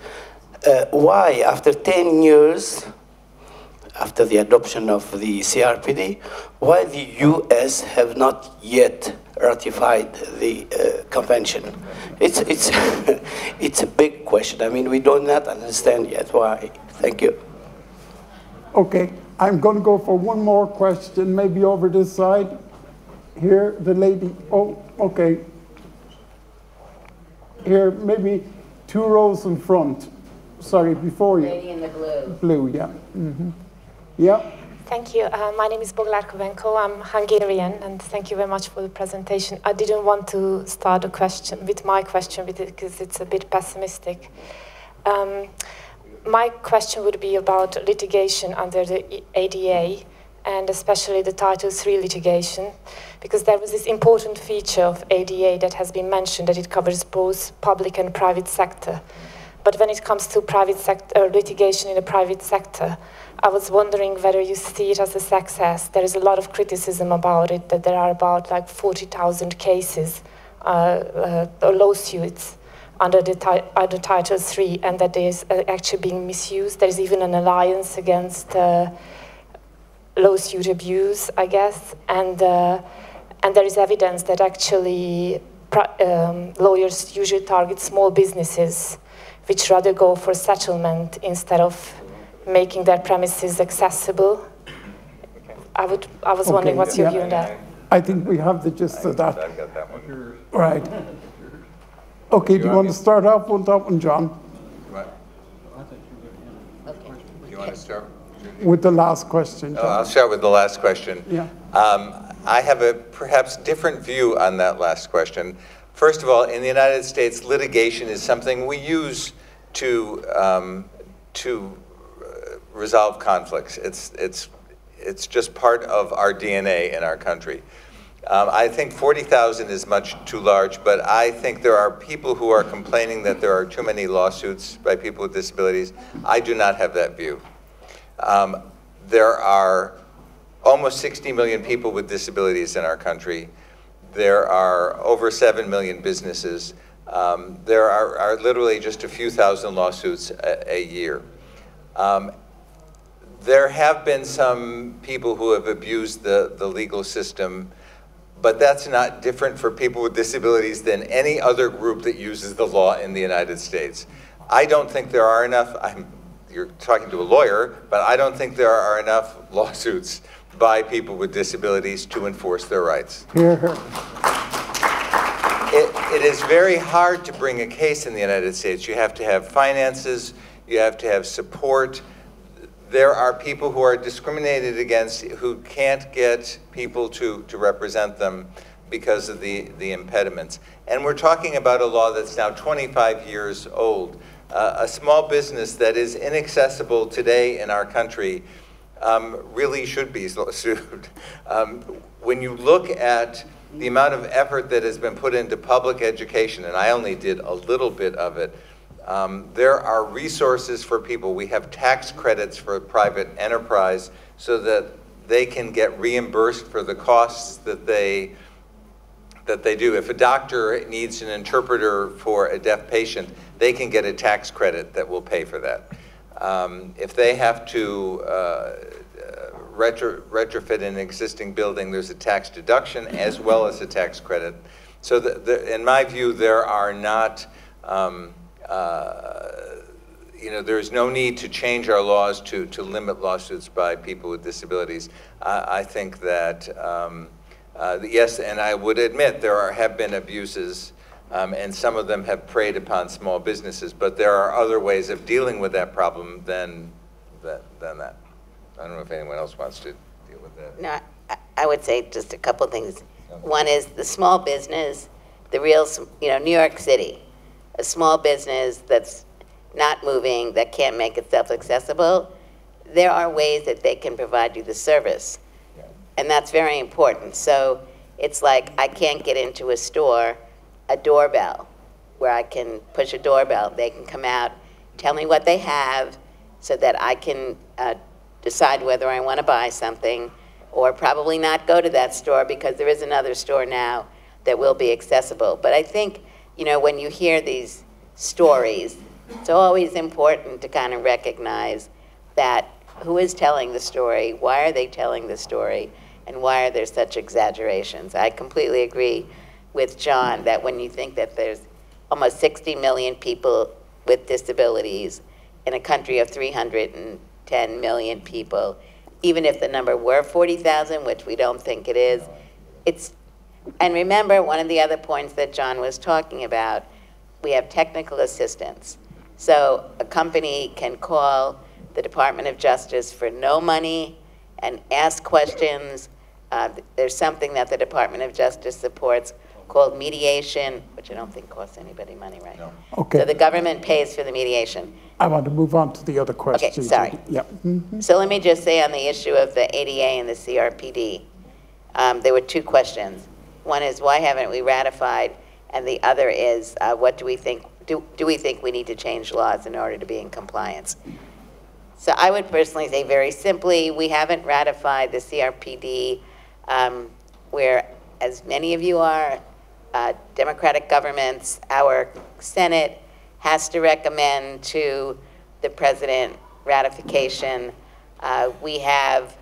uh, why after 10 years after the adoption of the CRPD, why the US have not yet ratified the uh, convention? It's, it's, it's a big question. I mean, we do not understand yet why. Thank you.
Okay, I'm going to go for one more question, maybe over this side. Here, the lady. Oh, okay. Here, maybe two rows in front. Sorry, before you.
Lady in the blue.
Blue, yeah. Mm-hmm. Yeah.
Thank you. Uh, my name is Boglar Kovenko. I'm Hungarian, and thank you very much for the presentation. I didn't want to start a question with my question because it's a bit pessimistic. Um, my question would be about litigation under the ADA, and especially the Title III litigation, because there was this important feature of ADA that has been mentioned that it covers both public and private sector. But when it comes to private sector uh, litigation in the private sector, I was wondering whether you see it as a success. There is a lot of criticism about it, that there are about like 40,000 cases, uh, uh, lawsuits under the under Title III, and that is uh, actually being misused. There is even an alliance against uh, lawsuit abuse, I guess, and uh, and there is evidence that actually um, lawyers usually target small businesses, which rather go for settlement instead of making their premises accessible. I would, I was
Okay,
wondering what's your
yeah.
view on that?
I think we have the gist of that.
I've got that one.
Right. Okay, do you want to start off with that one, John?
What? You want to start?
With the last question,
Oh, I'll start with the last question.
Yeah.
Um, I have a perhaps different view on that last question. First of all, in the United States, litigation is something we use to, um, to uh, resolve conflicts. It's, it's, it's just part of our DNA in our country. Um, I think 40,000 is much too large, but I think there are people who are complaining that there are too many lawsuits by people with disabilities. I do not have that view. Um, there are almost 60 million people with disabilities in our country. There are over 7 million businesses. Um, there are, are literally just a few thousand lawsuits a, a year. Um, there have been some people who have abused the, the legal system, but that's not different for people with disabilities than any other group that uses the law in the United States. I don't think there are enough, I'm, you're talking to a lawyer, but I don't think there are enough lawsuits by people with disabilities to enforce their rights. It, it is very hard to bring a case in the United States. You have to have finances, you have to have support. There are people who are discriminated against who can't get people to, to represent them because of the, the impediments. And we're talking about a law that's now 25 years old. Uh, a small business that is inaccessible today in our country um, really should be sued. Um, when you look at the amount of effort that has been put into public education, and I only did a little bit of it, um, there are resources for people. We have tax credits for private enterprise so that they can get reimbursed for the costs that they that they do. If a doctor needs an interpreter for a deaf patient, they can get a tax credit that will pay for that. Um, if they have to uh, uh, retro, retrofit an existing building, there's a tax deduction as well as a tax credit. So the, the, in my view, there are not, um, uh, you know, there's no need to change our laws to, to limit lawsuits by people with disabilities. I, I think that, um, uh, yes, and I would admit there are, have been abuses um, and some of them have preyed upon small businesses, but there are other ways of dealing with that problem than, that, than that. I don't know if anyone else wants to deal with that.
No, I- I would say just a couple things. One is the small business, the real, you know, New York City, a small business that's not moving, that can't make itself accessible, there are ways that they can provide you the service. And that's very important. So it's like, I can't get into a store, a doorbell, where I can push a doorbell. They can come out, tell me what they have, so that I can uh, decide whether I want to buy something, or probably not go to that store because there is another store now that will be accessible. But I think, you know, when you hear these stories, it's always important to kind of recognize that who is telling the story, why are they telling the story, and why are there such exaggerations? I completely agree with John that when you think that there's almost 60 million people with disabilities in a country of 310 million people, even if the number were 40,000, which we don't think it is, it's, and remember, one of the other points that John was talking about, we have technical assistance. So a company can call the Department of Justice for no money and ask questions. Uh, There's something that the Department of Justice supports called mediation, which I don't think costs anybody money, right? No.
Okay.
So the government pays for the mediation.
I want to move on to the other question.
sorry.
Yeah. mhm.
So let me just say on the issue of the ADA and the CRPD, um, there were two questions. One is, why haven't we ratified? And the other is, uh, what do we think, do, do we think we need to change laws in order to be in compliance? So I would personally say very simply, we haven't ratified the CRPD, um, where, as many of you are, uh, Democratic governments, our Senate has to recommend to the president ratification. Uh, We have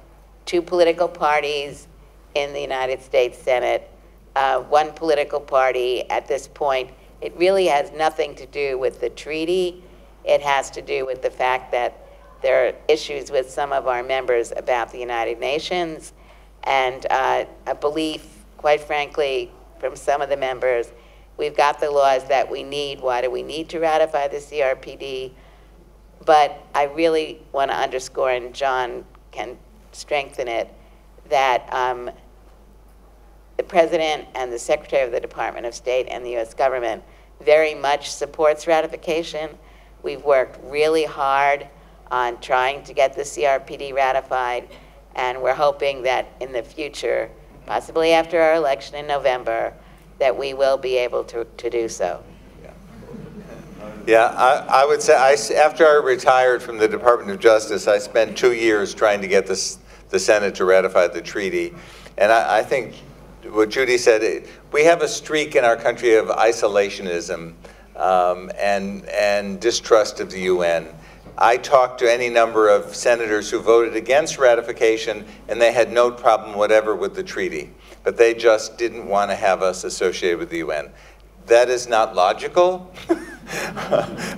two political parties in the United States Senate, uh, one political party at this point. It really has nothing to do with the treaty. It has to do with the fact that there are issues with some of our members about the United Nations and uh, a belief, quite frankly, from some of the members, we've got the laws that we need. Why do we need to ratify the CRPD? But I really want to underscore, and John can strengthen it, that um, the President and the Secretary of the Department of State and the U.S. government very much supports ratification. We've worked really hard on trying to get the CRPD ratified, and we're hoping that in the future, possibly after our election in November, that we will be able to, to do so.
Yeah, I, I would say, I, after I retired from the Department of Justice, I spent two years trying to get this, the Senate to ratify the treaty. And I, I think what Judy said, we have a streak in our country of isolationism um, and, and distrust of the UN. I talked to any number of senators who voted against ratification, and they had no problem whatever with the treaty. But they just didn't want to have us associated with the UN. That is not logical.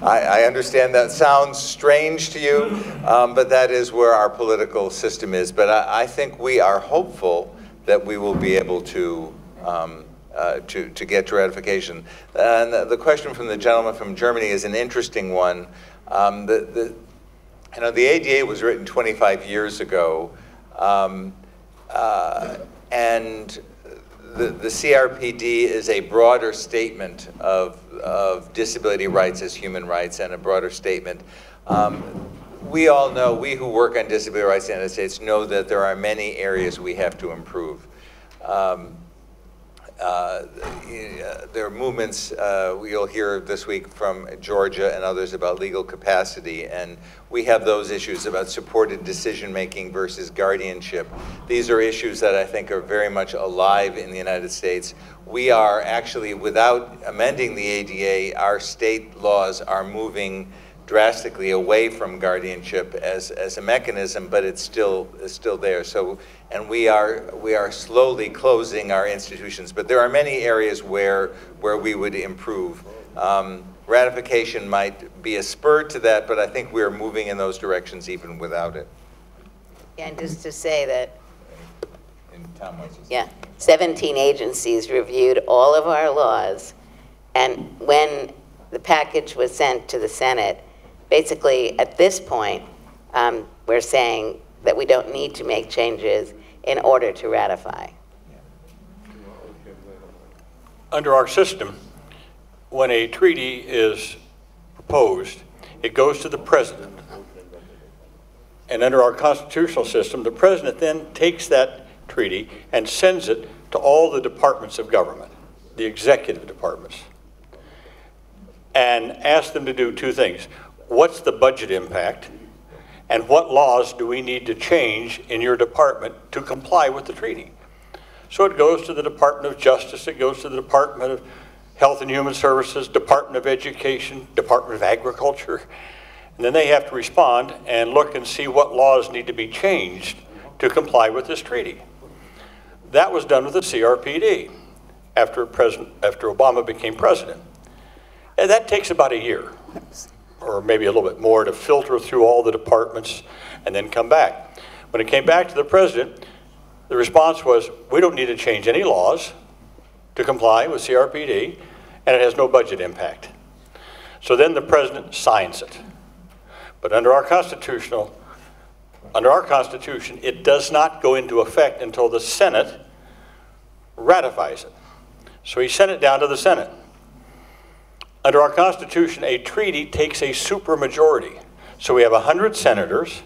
I, I, understand that sounds strange to you, um, but that is where our political system is. But I, I think we are hopeful that we will be able to, um, uh, to, to get to ratification. And the question from the gentleman from Germany is an interesting one. Um, the, the, you know, the ADA was written 25 years ago, um, uh, and the, the CRPD is a broader statement of, of disability rights as human rights and a broader statement. Um, we all know, we who work on disability rights in the United States know that there are many areas we have to improve. Um, uh, there are movements uh, you'll hear this week from Georgia and others about legal capacity, and we have those issues about supported decision making versus guardianship. These are issues that I think are very much alive in the United States. We are actually, without amending the ADA, our state laws are moving drastically away from guardianship as, as a mechanism, but it's still, it's still there. So, and we are, we are slowly closing our institutions, but there are many areas where, where we would improve. Um, ratification might be a spur to that, but I think we're moving in those directions even without it.
Yeah, and just to say that, yeah, 17 agencies reviewed all of our laws, and when the package was sent to the Senate, basically, at this point, um, we're saying that we don't need to make changes in order to ratify.
Under our system, when a treaty is proposed, it goes to the president. And under our constitutional system, the president then takes that treaty and sends it to all the departments of government, the executive departments, and asks them to do two things what's the budget impact, and what laws do we need to change in your department to comply with the treaty? So it goes to the Department of Justice, it goes to the Department of Health and Human Services, Department of Education, Department of Agriculture, and then they have to respond and look and see what laws need to be changed to comply with this treaty. That was done with the CRPD after, after Obama became president. And that takes about a year or maybe a little bit more to filter through all the departments and then come back. When it came back to the president, the response was, we don't need to change any laws to comply with CRPD, and it has no budget impact. So then the president signs it. But under our constitutional, under our constitution, it does not go into effect until the Senate ratifies it. So he sent it down to the Senate. Under our Constitution, a treaty takes a supermajority. So we have 100 senators.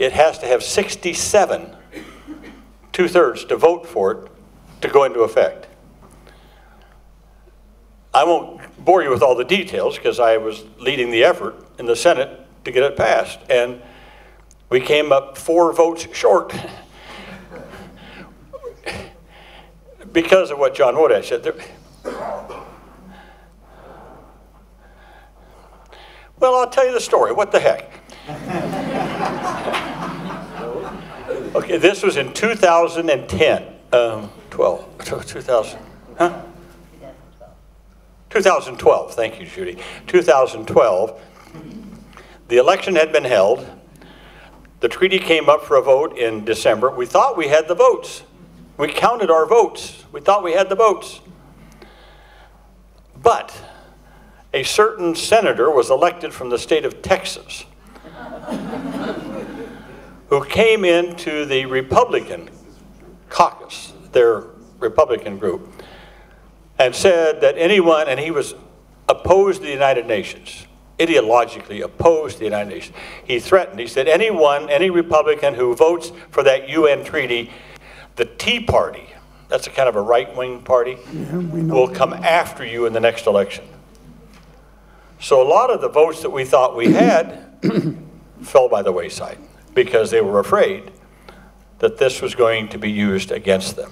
It has to have 67, two thirds, to vote for it to go into effect. I won't bore you with all the details because I was leading the effort in the Senate to get it passed. And we came up four votes short because of what John Wodatch said. There, Well, I'll tell you the story. What the heck? Okay, this was in 2010, um, 12, 2000, huh? 2012, thank you, Judy. 2012, the election had been held. The treaty came up for a vote in December. We thought we had the votes. We counted our votes. We thought we had the votes. But a certain senator was elected from the state of Texas who came into the Republican caucus, their Republican group, and said that anyone, and he was opposed to the United Nations, ideologically opposed to the United Nations. He threatened, he said, anyone, any Republican who votes for that UN treaty, the Tea Party, that's a kind of a right-wing party,
yeah,
will come after you in the next election. So a lot of the votes that we thought we had fell by the wayside because they were afraid that this was going to be used against them.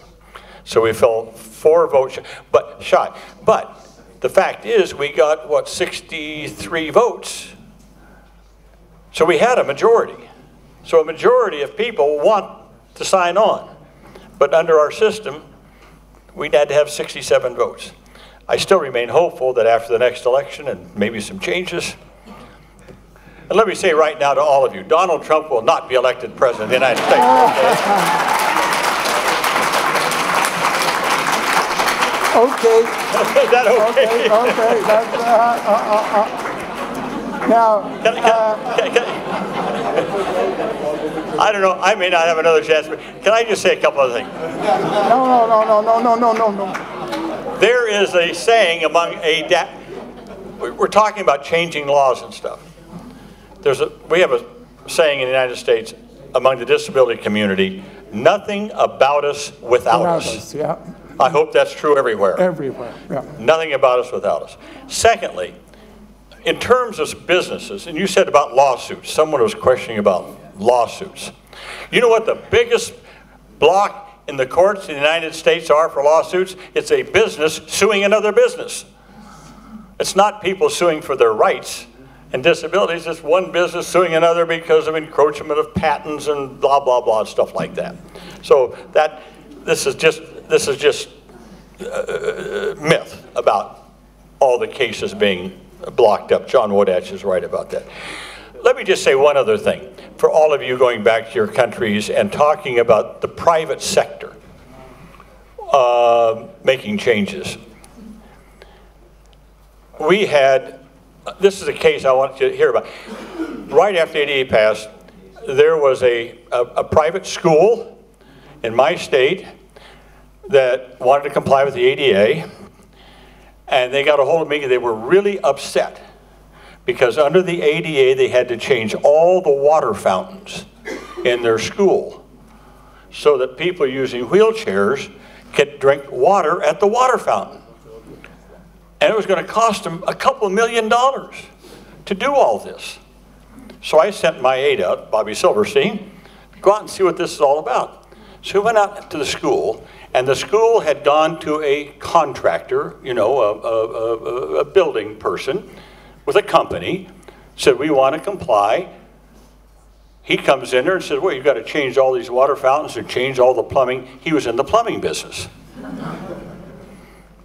So we fell four votes, but shy. But the fact is, we got, what, 63 votes? So we had a majority. So a majority of people want to sign on. But under our system, we'd had to have 67 votes. I still remain hopeful that after the next election and maybe some changes, and let me say right now to all of you, Donald Trump will not be elected president of the United States.
Okay,
Is that
okay,
okay?
okay, that's, uh, uh, uh. Now,
Can- can-
uh,
can- can- I don't know, I may not have another chance, but can I just say a couple of things?
no, no, no, no, no, no, no, no, no.
Is a saying among a, da- we- we're talking about changing laws and stuff. There's a, we have a saying in the United States among the disability community, nothing about us without
Without
us.
us, yeah,
I hope that's true everywhere.
everywhere, yeah.
Nothing about us without us. Secondly, in terms of businesses, and you said about lawsuits, someone was questioning about lawsuits. You know what the biggest block in the courts in the United States are for lawsuits? It's a business suing another business. It's not people suing for their rights and disabilities, it's one business suing another because of encroachment of patents and blah, blah, blah, and stuff like that. So that, this is just, this is just uh, myth about all the cases being blocked up. John Wodatch is right about that. Let me just say one other thing. For all of you going back to your countries and talking about the private sector uh, making changes. We had, this is a case I want you to hear about. Right after ADA passed, there was a, a, a private school in my state that wanted to comply with the ADA, and they got a hold of me, and they were really upset because under the ADA, they had to change all the water fountains in their school so that people using wheelchairs could drink water at the water fountain. And it was going to cost them a couple million dollars to do all this. So I sent my aide out, Bobby Silverstein, go out and see what this is all about. So we went out to the school, and the school had gone to a contractor, you know, a, a, a, a building person with a company, said, we want to comply. He comes in there and says, well, you've got to change all these water fountains and change all the plumbing. He was in the plumbing business.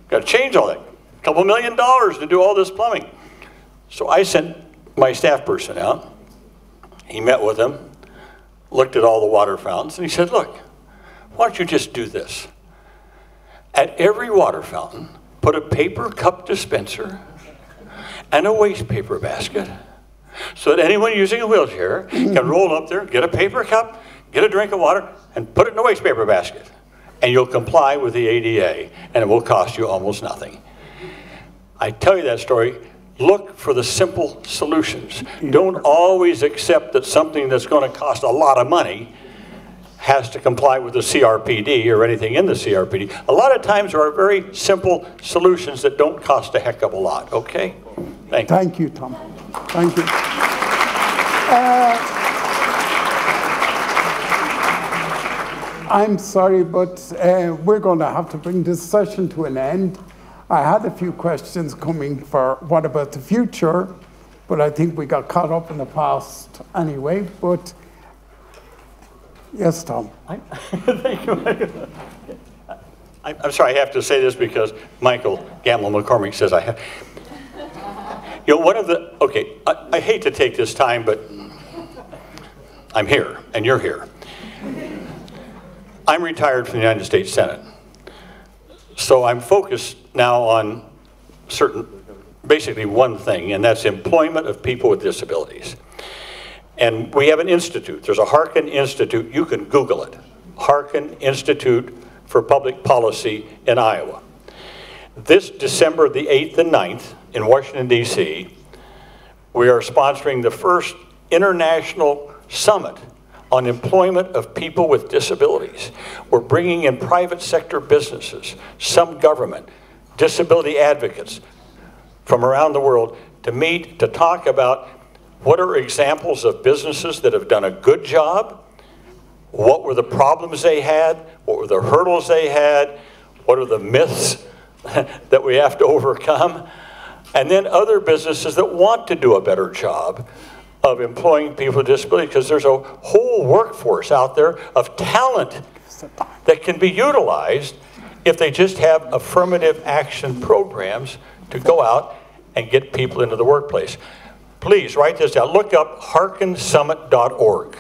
got to change all that. A couple million dollars to do all this plumbing. So I sent my staff person out. He met with him, looked at all the water fountains, and he said, look, why don't you just do this? At every water fountain, put a paper cup dispenser and a waste paper basket so that anyone using a wheelchair can roll up there, get a paper cup, get a drink of water, and put it in a waste paper basket. And you'll comply with the ADA, and it will cost you almost nothing. I tell you that story. Look for the simple solutions. Mm-hmm. Don't always accept that something that's going to cost a lot of money has to comply with the CRPD or anything in the CRPD. A lot of times there are very simple solutions that don't cost a heck of a lot, okay? Thank you.
Thank you, Tom. Thank you. Uh, I'm sorry, but uh, we're going to have to bring this session to an end. I had a few questions coming for what about the future, but I think we got caught up in the past anyway. But Yes, Tom.
Thank you, Michael. I- I'm sorry, I have to say this because Michael Gamble McCormick says I have. You know, one of the, okay, I I hate to take this time, but I'm here, and you're here. I'm retired from the United States Senate. So I'm focused now on certain, basically one thing, and that's employment of people with disabilities. And we have an institute. There's a Harkin Institute. You can Google it. Harkin Institute for Public Policy in Iowa. This December the 8th and 9th in Washington, D.C., we are sponsoring the first international summit on employment of people with disabilities. We're bringing in private sector businesses, some government, disability advocates from around the world to meet to talk about what are examples of businesses that have done a good job, what were the problems they had, what were the hurdles they had, what are the myths that we have to overcome, and then other businesses that want to do a better job of employing people with disabilities because there's a whole workforce out there of talent that can be utilized if they just have affirmative action programs to go out and get people into the workplace. Please write this down. Look up harkinsummit.org.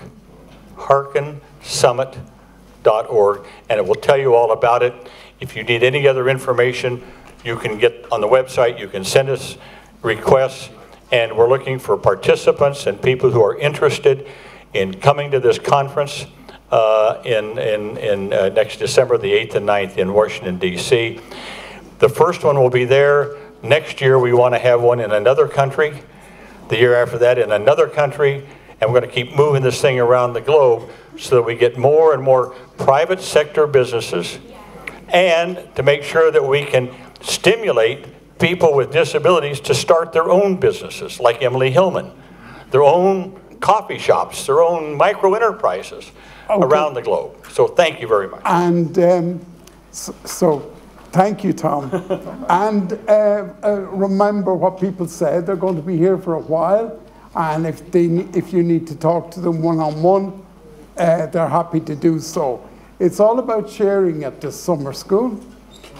Harkinsummit.org, and it will tell you all about it. If you need any other information, you can get on the website, you can send us requests, and we're looking for participants and people who are interested in coming to this conference uh, in, in, in uh, next December, the 8th and 9th in Washington, D.C. The first one will be there. Next year, we want to have one in another country. The year after that, in another country. And we're going to keep moving this thing around the globe so that we get more and more private sector businesses and to make sure that we can stimulate people with disabilities to start their own businesses, like Emily Hillman, their own coffee shops, their own micro enterprises around the globe. So thank you very much.
And um, so, so, thank you, Tom. and uh, uh, remember what people said. They're going to be here for a while. And if, they, if you need to talk to them one on one, they're happy to do so. It's all about sharing at this summer school,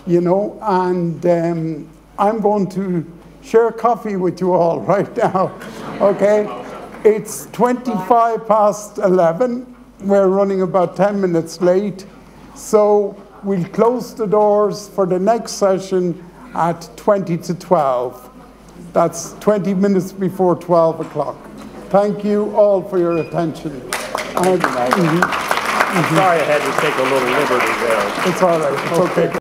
you know, and um, I'm going to share coffee with you all right now, okay? It's 25 past 11. We're running about 10 minutes late. So we'll close the doors for the next session at 20 to 12. That's 20 minutes before 12 o'clock. Thank you all for your attention. And, mm-hmm.
Sorry I had to take a little liberty there.
It's all right. It's okay.